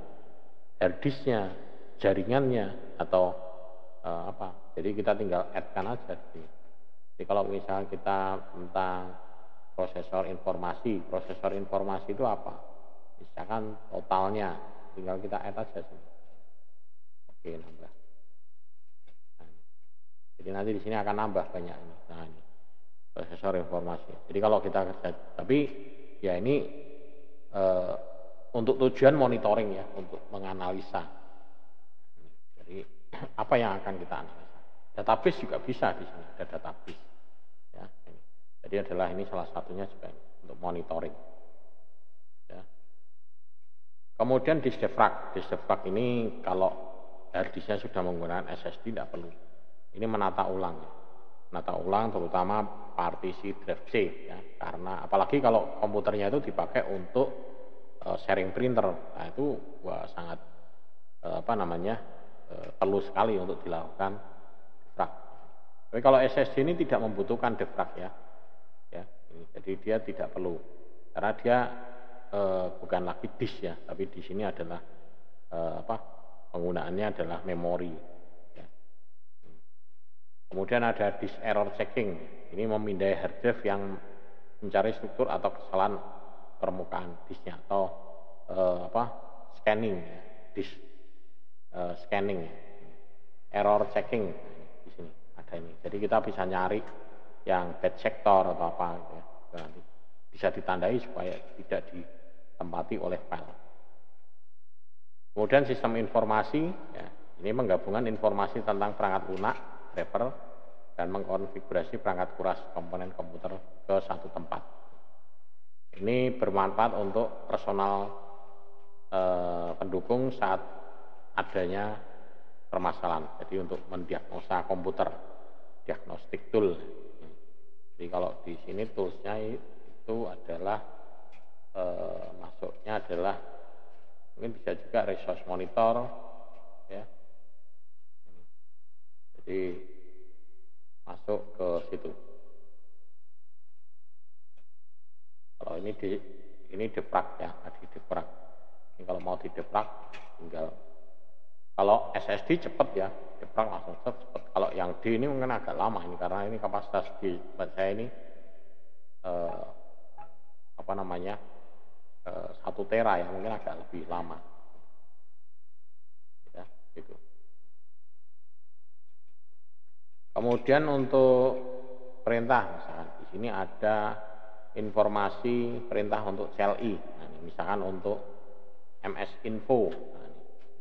harddisknya, jaringannya atau uh, apa? Jadi kita tinggal add-kan aja di sini. Jadi kalau misalnya kita tentang prosesor informasi, prosesor informasi itu apa? Misalkan totalnya, tinggal kita add aja sini. Oke, nambah. Jadi nanti di sini akan nambah banyak ini. Nah ini prosesor informasi. Jadi kalau kita kerja, tapi ya ini e, untuk tujuan monitoring ya, untuk menganalisa. Jadi [clears throat] apa yang akan kita analisa? Database juga bisa di sini ada database. Ya, ini. Jadi adalah ini salah satunya juga untuk monitoring. Ya. Kemudian disk defrag. Disk defrag ini kalau harddisknya sudah menggunakan SSD tidak perlu. Ini menata ulang menata ulang terutama partisi drive C ya. Karena apalagi kalau komputernya itu dipakai untuk uh, sharing printer. Nah itu wah sangat uh, apa namanya uh, perlu sekali untuk dilakukan defrag. Tapi kalau SSD ini tidak membutuhkan defrag ya. Ya jadi dia tidak perlu. Karena dia uh, bukan lagi disk ya tapi di sini adalah uh, apa penggunaannya adalah memori Kemudian ada disk error checking. Ini memindai hard drive yang mencari struktur atau kesalahan permukaan disknya atau eh, apa scanning disk eh, scanning error checking di sini ada ini. Jadi kita bisa nyari yang bad sector atau apa ya. Nanti bisa ditandai supaya tidak ditempati oleh file. Kemudian sistem informasi ya, ini menggabungkan informasi tentang perangkat lunak driver dan mengkonfigurasi perangkat kuras komponen komputer ke satu tempat. Ini bermanfaat untuk personal eh, pendukung saat adanya permasalahan. Jadi untuk mendiagnosa komputer, diagnostik tool. Jadi kalau di sini toolsnya itu adalah e, masuknya adalah mungkin bisa juga resource monitor ya. Jadi masuk ke situ. Kalau ini di ini deprak ya tadi deprak. Ini kalau mau di deprak tinggal kalau SSD cepat ya deprak langsung cepat kalau yang D ini mungkin agak lama ini karena ini kapasitas di saya ini eh, apa namanya satu tera ya mungkin agak lebih lama. Ya gitu. Kemudian untuk perintah misalkan di sini ada informasi perintah untuk CLI nah, misalkan untuk MS Info. Nah,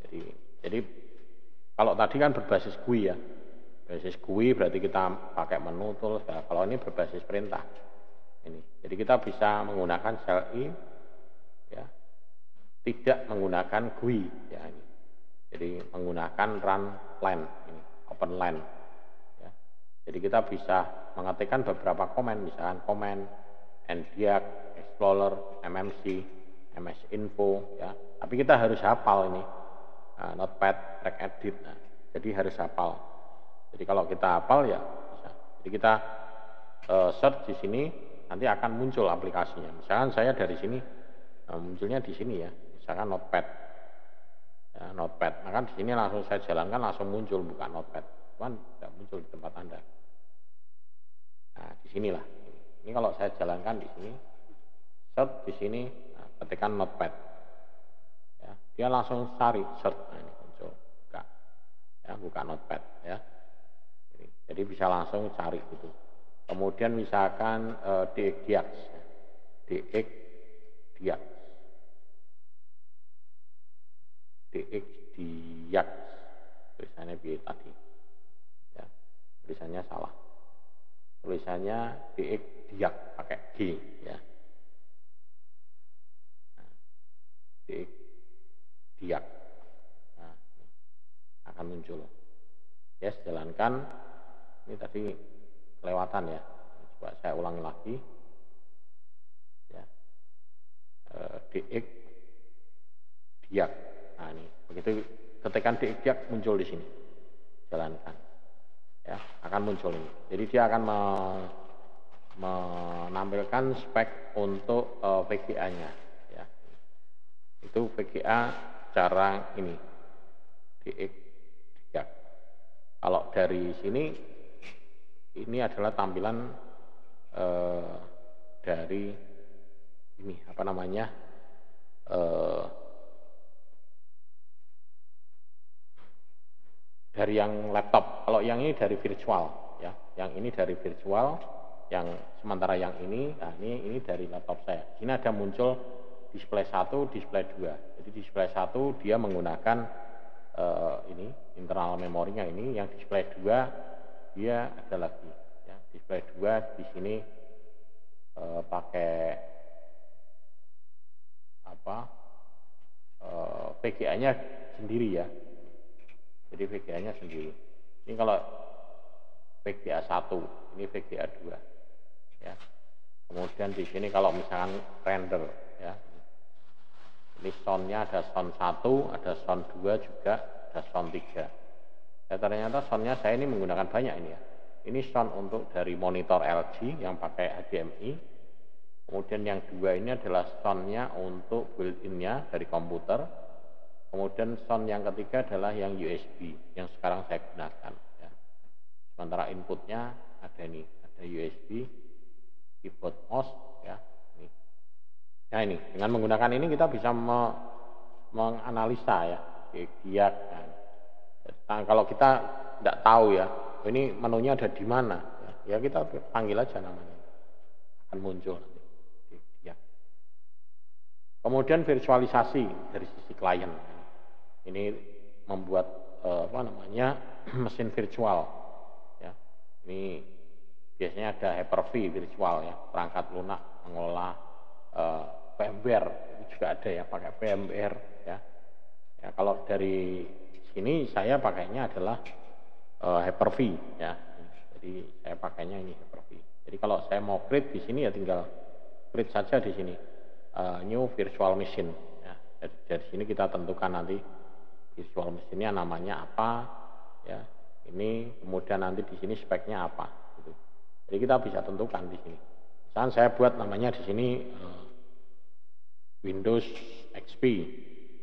jadi jadi kalau tadi kan berbasis GUI ya. Berbasis GUI berarti kita pakai menu tools nah, kalau ini berbasis perintah. Ini. Jadi kita bisa menggunakan CLI tidak menggunakan GUI ya ini. Jadi menggunakan run line ini, open line ya. Jadi kita bisa mengetikkan beberapa komen misalkan komen ndiac, explorer, mmc, ms info ya. Tapi kita harus hafal ini. Nah, notepad, track edit. Nah, jadi harus hafal. Jadi kalau kita hafal ya bisa. Jadi kita uh, search di sini nanti akan muncul aplikasinya. Misalkan saya dari sini nah munculnya di sini ya, misalkan notepad, ya, notepad. Maka di sini langsung saya jalankan langsung muncul bukan notepad, cuman tidak muncul di tempat anda. Nah di sinilah. Ini kalau saya jalankan di sini, search di sini, nah, ketikkan notepad, ya, dia langsung cari search, nah ini muncul, buka, ya buka notepad, ya. Jadi bisa langsung cari gitu. Kemudian misalkan uh, DX DX Diax, DX Diax, tulisannya biar tadi, ya, tulisannya salah, tulisannya DX Diax pakai G, ya, nah, DX Diax, nah, akan muncul, yes, jalankan, ini tadi kelewatan ya. Coba saya ulangi lagi. Ya. Dx diak nah ini. Begitu ketekan diak muncul di sini. Jalankan. Ya akan muncul ini. Jadi dia akan me, menampilkan spek untuk e, VGA nya ya. Itu VGA cara ini. Dx diak kalau dari sini ini adalah tampilan eh, dari ini apa namanya eh, dari yang laptop. Kalau yang ini dari virtual, ya, yang ini dari virtual, yang sementara yang ini, nah ini ini dari laptop saya. Ini ada muncul display satu, display dua. Jadi display satu dia menggunakan eh, ini internal memorinya ini, yang display dua dia ada lagi ya display dua di sini e, pakai apa e, eh, VGA-nya sendiri ya jadi VGA-nya sendiri ini kalau VGA 1 ini VGA 2 ya kemudian di sini kalau misalkan render ya ini soundnya ada sound 1 ada sound 2 juga ada sound 3 Ya ternyata soundnya saya ini menggunakan banyak ini ya. Ini sound untuk dari monitor LG yang pakai HDMI. Kemudian yang dua ini adalah soundnya untuk built-innya dari komputer. Kemudian sound yang ketiga adalah yang USB yang sekarang saya gunakan. Ya. Sementara inputnya ada ini, ada USB, keyboard mouse, ya. Nah ini dengan menggunakan ini kita bisa me menganalisa ya, dia kan Nah, kalau kita tidak tahu ya, ini menunya ada di mana, ya, ya kita panggil aja namanya, akan muncul. Ya. Kemudian virtualisasi dari sisi klien, ini membuat eh, apa namanya [clears throat] mesin virtual, ya. Ini biasanya ada Hyper-V virtual ya, perangkat lunak mengelola eh, VMware itu juga ada ya pakai VMware ya. Ya kalau dari ini saya pakainya adalah uh, Hyper-V ya. Jadi saya pakainya ini Hyper-V. Jadi kalau saya mau create di sini ya tinggal create saja di sini uh, new virtual machine ya. Dari, dari sini kita tentukan nanti virtual machine-nya namanya apa ya. Ini kemudian nanti di sini speknya apa gitu. Jadi kita bisa tentukan di sini. Misalkan saya buat namanya di sini uh, Windows XP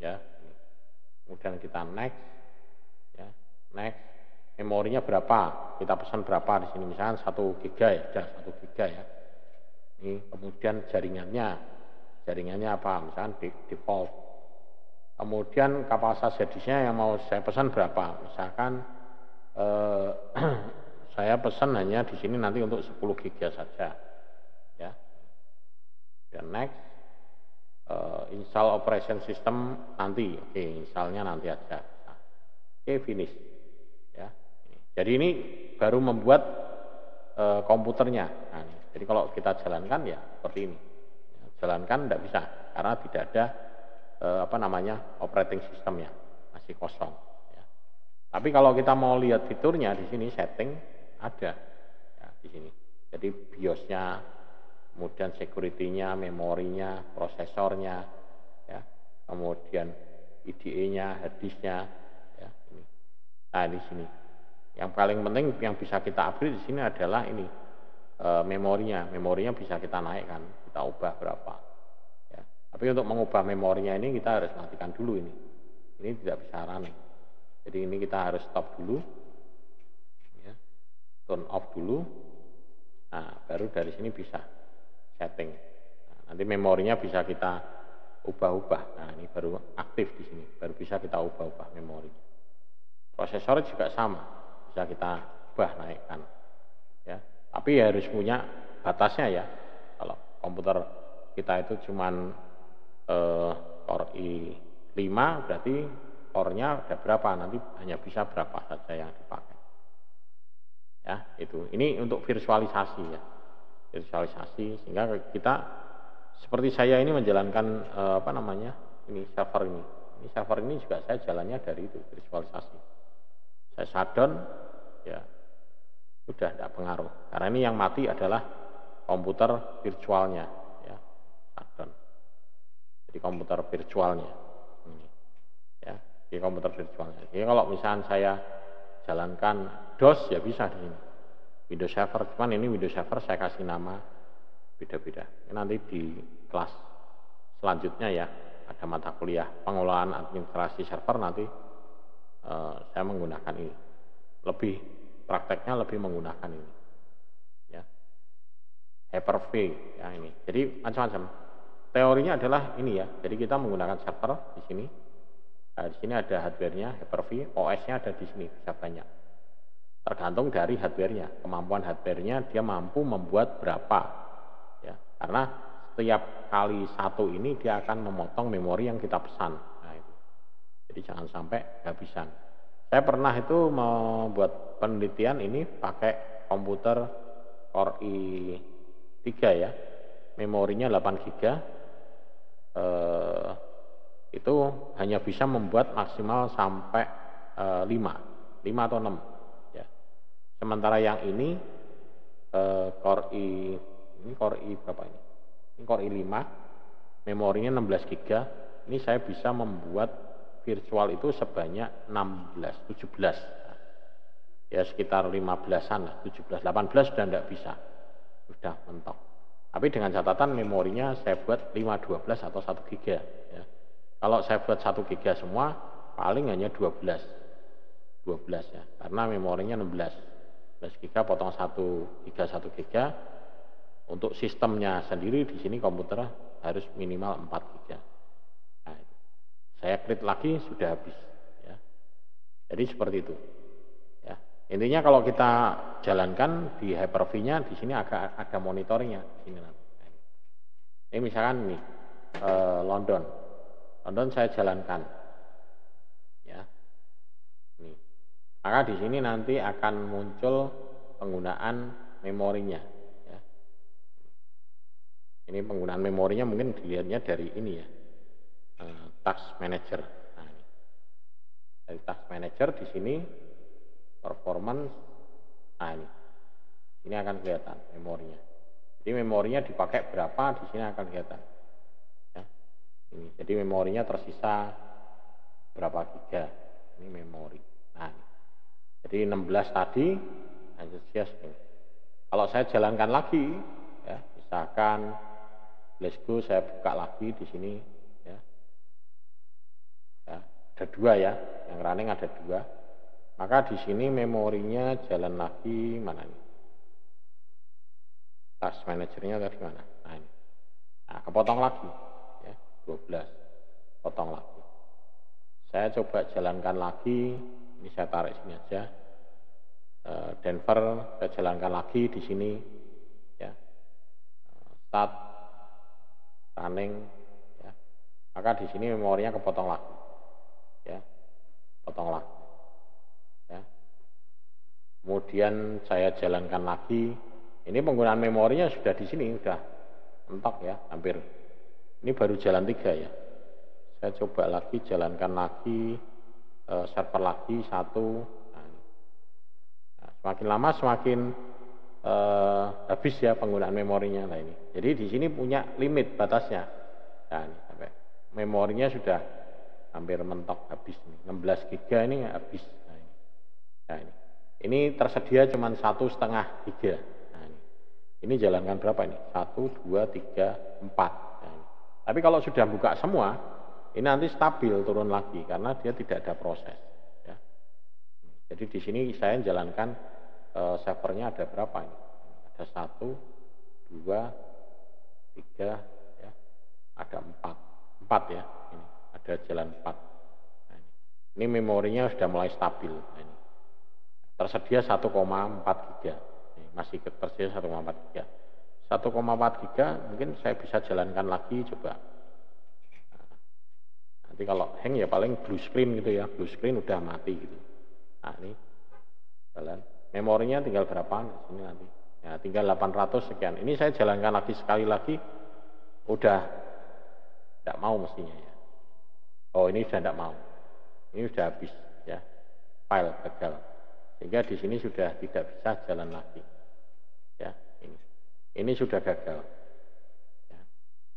ya. Kemudian kita next ya, next. Memorinya berapa? Kita pesan berapa di sini misalnya 1 giga ya, sudah 1 giga ya. Ini kemudian jaringannya. Jaringannya apa? Misalnya default. Kemudian kapasitas hadisnya yang mau saya pesan berapa? Misalkan eh, [clears throat] saya pesan hanya di sini nanti untuk 10 giga saja. Ya. Dan next uh, install operation system nanti. Oke installnya nanti aja. Oke finish. Ya. Jadi ini baru membuat uh, komputernya. Nah, jadi kalau kita jalankan ya seperti ini. Ya, jalankan tidak bisa. Karena tidak ada uh, apa namanya operating systemnya masih kosong ya. tapi kalau kita mau lihat fiturnya di sini setting ada ya, di sini jadi biosnya kemudian security-nya, memorinya, prosesornya, ya, kemudian IDE-nya, harddisk-nya, ya, ini. Nah, di sini. Yang paling penting yang bisa kita upgrade di sini adalah ini e, memorinya. Memorinya bisa kita naikkan, kita ubah berapa. Ya. Tapi untuk mengubah memorinya ini kita harus matikan dulu ini. Ini tidak bisa running. Jadi ini kita harus stop dulu, ya. turn off dulu. Nah, baru dari sini bisa setting. Nah, nanti memorinya bisa kita ubah-ubah. Nah, ini baru aktif di sini, baru bisa kita ubah-ubah memori. Prosesor juga sama, bisa kita ubah naikkan. Ya, tapi harus punya batasnya ya. Kalau komputer kita itu cuman eh, Core i5 berarti core-nya ada berapa? Nanti hanya bisa berapa saja yang dipakai. Ya itu. Ini untuk virtualisasi ya. Virtualisasi sehingga kita seperti saya ini menjalankan eh, apa namanya ini server ini. Ini server ini juga saya jalannya dari itu virtualisasi. Saya shutdown ya. Sudah tidak pengaruh. Karena ini yang mati adalah komputer virtualnya. ya jadi komputer virtualnya. Ini. Ya di komputer virtualnya. Jadi kalau misalnya saya jalankan DOS ya bisa di sini Windows Server. Cuman ini Windows Server saya kasih nama beda-beda. Nanti di kelas selanjutnya ya ada mata kuliah pengelolaan administrasi server nanti uh, saya menggunakan ini. Lebih prakteknya lebih menggunakan ini. Ya. Hyper-V ya ini. Jadi macam-macam teorinya adalah ini ya jadi kita menggunakan server di sini nah, di sini ada hardwarenya Hyper-V OS-nya ada di sini bisa banyak tergantung dari hardware-nya. Kemampuan hardware-nya dia mampu membuat berapa. Ya, karena setiap kali satu ini dia akan memotong memori yang kita pesan. Nah, itu. Jadi jangan sampai kehabisan. Saya pernah itu membuat penelitian ini pakai komputer Core i3 ya. Memorinya 8 GB. Eh, itu hanya bisa membuat maksimal sampai eh, 5, 5 atau 6 Sementara yang ini eh, Core i ini Core i berapa ini? Ini Core i5, memorinya 16 GB. Ini saya bisa membuat virtual itu sebanyak 16, 17. Ya sekitar 15-an lah, 17, 18 sudah tidak bisa. Sudah mentok. Tapi dengan catatan memorinya saya buat 5, 12 atau 1 GB. Ya. Kalau saya buat 1 GB semua, paling hanya 12. 12 ya, karena memorinya 16 11 GB potong 1 giga 1 giga untuk sistemnya sendiri di sini komputer harus minimal 4 giga nah, saya klik lagi sudah habis ya. jadi seperti itu intinya kalau kita jalankan di Hyper-V nya di sini agak ada monitornya di sini ini misalkan nih eh, London. London saya jalankan. Maka di sini nanti akan muncul penggunaan memorinya ya. ini penggunaan memorinya mungkin dilihatnya dari ini ya. Uh, task manager. Nah, ini. dari task manager di sini performance nah ini. Ini akan kelihatan memorinya. Jadi memorinya dipakai berapa di sini akan kelihatan. Ya. ini. Jadi memorinya tersisa berapa giga. Ini memori. Nah ini. jadi 16 tadi antusias ini kalau saya jalankan lagi ya misalkan let's go saya buka lagi di sini ya, ya ada dua ya. Yang running ada dua. Maka di sini memorinya jalan lagi mana nih? Task manajernya tadi mana? Nah ini. Nah, kepotong lagi ya, 12. Potong lagi. Saya coba jalankan lagi, ini saya tarik sini aja. Eh, Denver saya jalankan lagi di sini ya. Start running ya. Maka di sini memorinya kepotong lagi. Ya. Potong lagi. Kemudian saya jalankan lagi. Ini penggunaan memorinya sudah di sini sudah mentok ya, hampir. Ini baru jalan tiga ya. Saya coba lagi jalankan lagi e, server lagi satu. Nah, nah, semakin lama semakin e, habis ya penggunaan memorinya lah ini. Jadi di sini punya limit batasnya. Nah, ini sampai memorinya sudah hampir mentok habis nih. 16 giga ini habis. Nah, ini. Nah, ini. Ini tersedia cuma satu setengah giga. Nah, ini. ini jalankan berapa ini? Satu, dua, tiga, empat. Nah, ini. Tapi kalau sudah buka semua, ini nanti stabil turun lagi karena dia tidak ada proses. Ya. Jadi di sini saya jalankan e, servernya ada berapa ini? Ada satu, dua, tiga, ya. ada empat, empat ya. Ini ada jalan empat. Nah, ini. ini memorinya sudah mulai stabil. Nah, ini. Tersedia 1,4 giga. Ini masih tersedia 1,4 giga. 1,4 giga mungkin saya bisa jalankan lagi coba Nanti kalau hang ya paling blue screen gitu ya, blue screen udah mati gitu. Nah ini jalan. Memorinya tinggal berapa? Sini nanti. Ya tinggal 800 sekian. Ini saya jalankan lagi sekali lagi, udah tidak mau mestinya ya. Oh ini sudah tidak mau. Ini sudah habis ya. File gagal. Sehingga di sini sudah tidak bisa jalan lagi. Ya ini. Ini sudah gagal. Ya.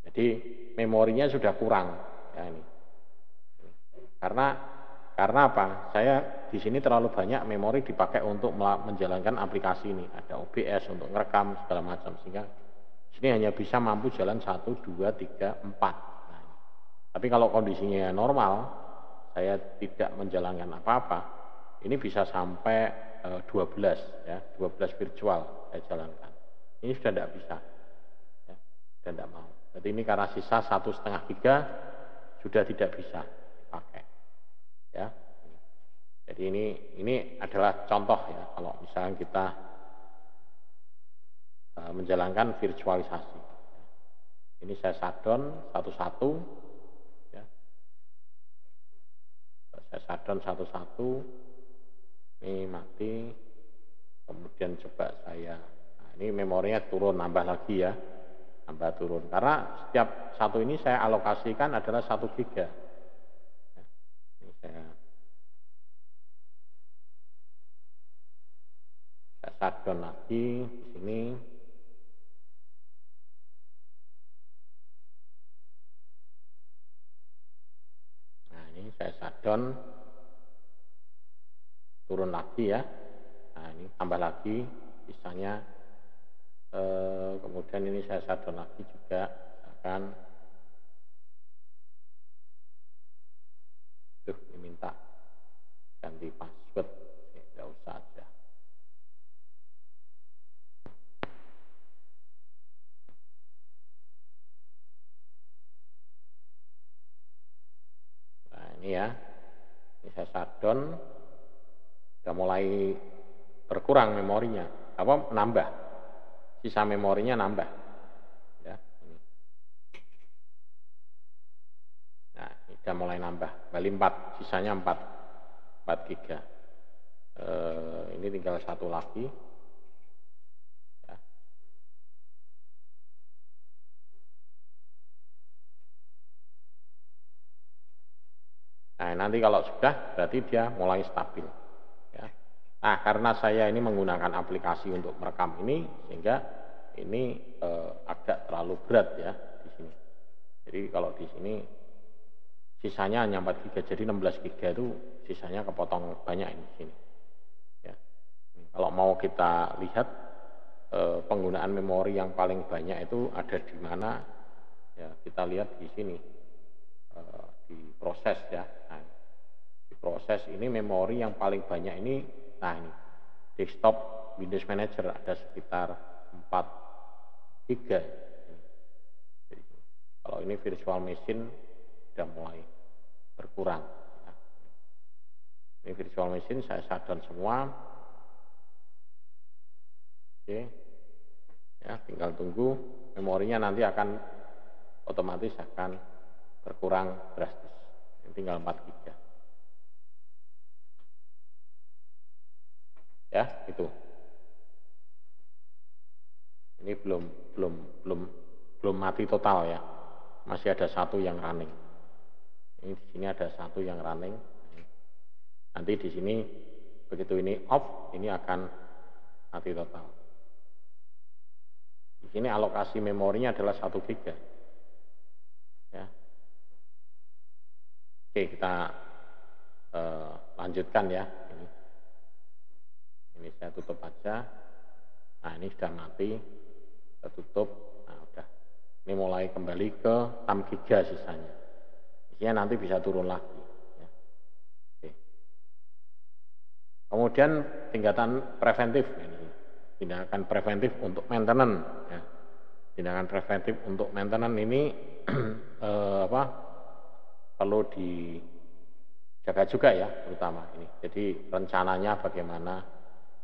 Jadi memorinya sudah kurang. Ya ini karena karena apa? Saya di sini terlalu banyak memori dipakai untuk menjalankan aplikasi ini. Ada OBS untuk merekam segala macam sehingga sini hanya bisa mampu jalan 1 2 3 4. Nah, tapi kalau kondisinya normal, saya tidak menjalankan apa-apa, ini bisa sampai e, 12 ya, 12 virtual saya jalankan. Ini sudah tidak bisa. Ya, sudah tidak mau. Jadi ini karena sisa satu setengah giga sudah tidak bisa dipakai ya jadi ini ini adalah contoh ya kalau misalnya kita uh, menjalankan virtualisasi ini saya shutdown satu-satu ya saya shutdown satu-satu ini mati kemudian coba saya. Nah ini memorinya turun nambah lagi ya. Nambah turun. Karena setiap satu ini saya alokasikan adalah satu giga. Saya saya shutdown lagi di sini. Nah ini saya shutdown turun lagi ya nah ini tambah lagi sisanya eh, kemudian ini saya shutdown lagi juga akan Tuh, diminta ganti password. Tidak usah aja. Nah, ini ya. Ini saya shutdown. Sudah mulai berkurang memorinya. Apa? Nambah. Sisa memorinya nambah. sudah mulai nambah kali 4 sisanya 4 4 giga e, ini tinggal satu lagi ya. nah nanti kalau sudah berarti dia mulai stabil ya. Nah karena saya ini menggunakan aplikasi untuk merekam ini sehingga ini e, agak terlalu berat ya di sini. Jadi kalau di sini sisanya hanya 4 giga jadi 16 giga itu sisanya kepotong banyak ini sini. Ya. Kalau mau kita lihat eh, penggunaan memori yang paling banyak itu ada di mana ya kita lihat di sini eh, di proses ya. Nah, proses ini memori yang paling banyak ini nah ini. Desktop Windows Manager ada sekitar 4 giga. Kalau ini virtual machine sudah mulai berkurang ya. ini virtual machine saya shutdown semua. Oke. Ya tinggal tunggu. Memorinya nanti akan otomatis akan berkurang drastis. Tinggal 4 giga ya itu. Ini belum belum belum belum mati total ya. Masih ada satu yang running. Ini di sini ada satu yang running. Nanti di sini begitu ini off ini akan mati total. Di sini alokasi memorinya adalah satu giga. Ya. Oke kita uh, lanjutkan ya saya tutup aja. Nah ini sudah mati. Kita tutup. Nah udah. Ini mulai kembali ke 6 giga sisanya. Isinya nanti bisa turun lagi ya. Oke. kemudian tingkatan preventif ini. Tindakan preventif untuk maintenance ya. tindakan preventif untuk maintenance ini [clears throat] eh, apa perlu dijaga juga ya terutama ini. Jadi rencananya bagaimana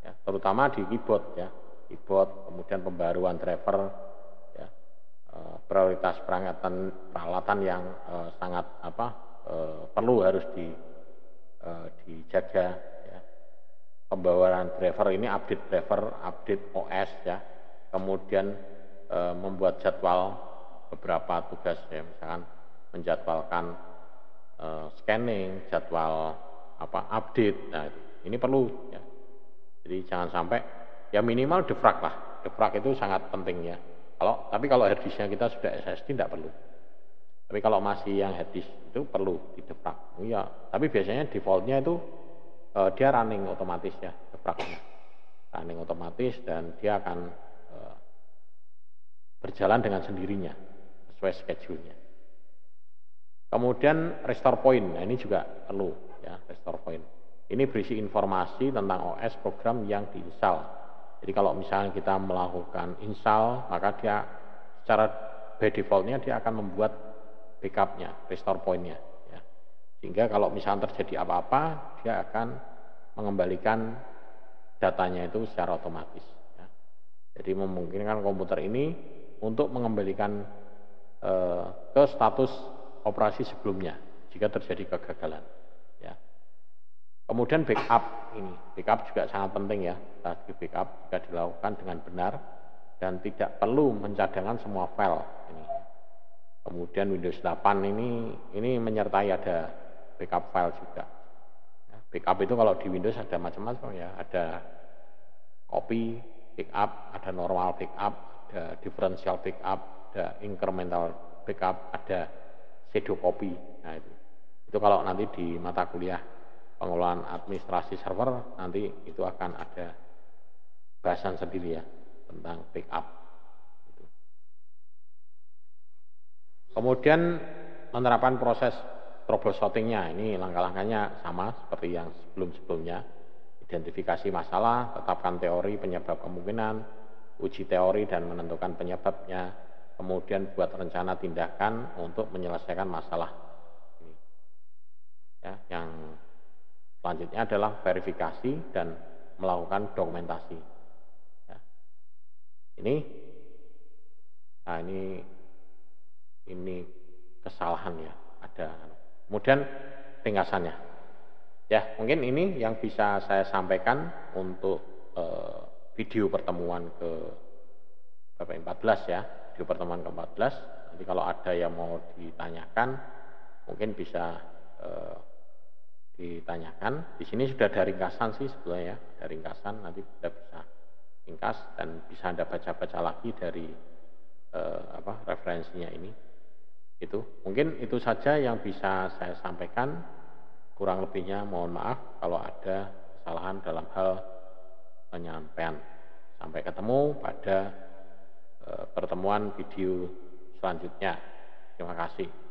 ya, terutama di keyboard ya. Keyboard kemudian pembaruan driver ya. Eh, prioritas perangkatan peralatan yang eh, sangat apa eh, perlu harus di eh, dijaga ya. Pembawaan driver ini update driver update OS ya. Kemudian eh, membuat jadwal beberapa tugas ya. Misalkan menjadwalkan eh, scanning jadwal apa update. Nah ini perlu ya jadi jangan sampai ya minimal defrag lah. Defrag itu sangat penting ya. Kalau tapi kalau hard disknya kita sudah SSD tidak perlu. Tapi kalau masih yang hard disk itu perlu di defrag. Oh, ya, tapi biasanya defaultnya itu uh, dia running otomatis ya defragnya. Running otomatis dan dia akan uh, berjalan dengan sendirinya sesuai schedule-nya. Kemudian restore point, nah ini juga perlu ya restore point. Ini berisi informasi tentang OS program yang diinstal. Jadi kalau misalnya kita melakukan install, maka dia secara by defaultnya dia akan membuat backupnya, restore pointnya. Ya. Sehingga kalau misalnya terjadi apa-apa, dia akan mengembalikan datanya itu secara otomatis. Ya. Jadi memungkinkan komputer ini untuk mengembalikan eh, ke status operasi sebelumnya jika terjadi kegagalan. Kemudian backup ini, backup juga sangat penting ya. Tadi backup jika dilakukan dengan benar dan tidak perlu mencadangkan semua file ini. Kemudian Windows 8 ini ini menyertai ada backup file juga. Ya, backup itu kalau di Windows ada macam-macam ya, ada copy backup, ada normal backup, ada differential backup, ada incremental backup, ada shadow copy. Nah itu. Itu kalau nanti di mata kuliah pengelolaan administrasi server nanti itu akan ada bahasan sendiri ya tentang backup. Gitu. Kemudian menerapkan proses troubleshootingnya ini langkah-langkahnya sama seperti yang sebelum-sebelumnya identifikasi masalah, tetapkan teori penyebab kemungkinan, uji teori dan menentukan penyebabnya, kemudian buat rencana tindakan untuk menyelesaikan masalah. Ya, yang Selanjutnya adalah verifikasi dan melakukan dokumentasi. Ya. Ini, nah ini, ini kesalahan ya. Ada. Kemudian ringkasannya. Ya, mungkin ini yang bisa saya sampaikan untuk eh, video pertemuan ke BP14 ya, video pertemuan ke-14. Nanti kalau ada yang mau ditanyakan, mungkin bisa eh, ditanyakan. Di sini sudah ada ringkasan sih sebetulnya ya, ada ringkasan nanti kita bisa ringkas dan bisa Anda baca-baca lagi dari eh, apa referensinya ini. Itu. Mungkin itu saja yang bisa saya sampaikan. Kurang lebihnya mohon maaf kalau ada kesalahan dalam hal penyampaian. Sampai ketemu pada eh, pertemuan video selanjutnya. Terima kasih.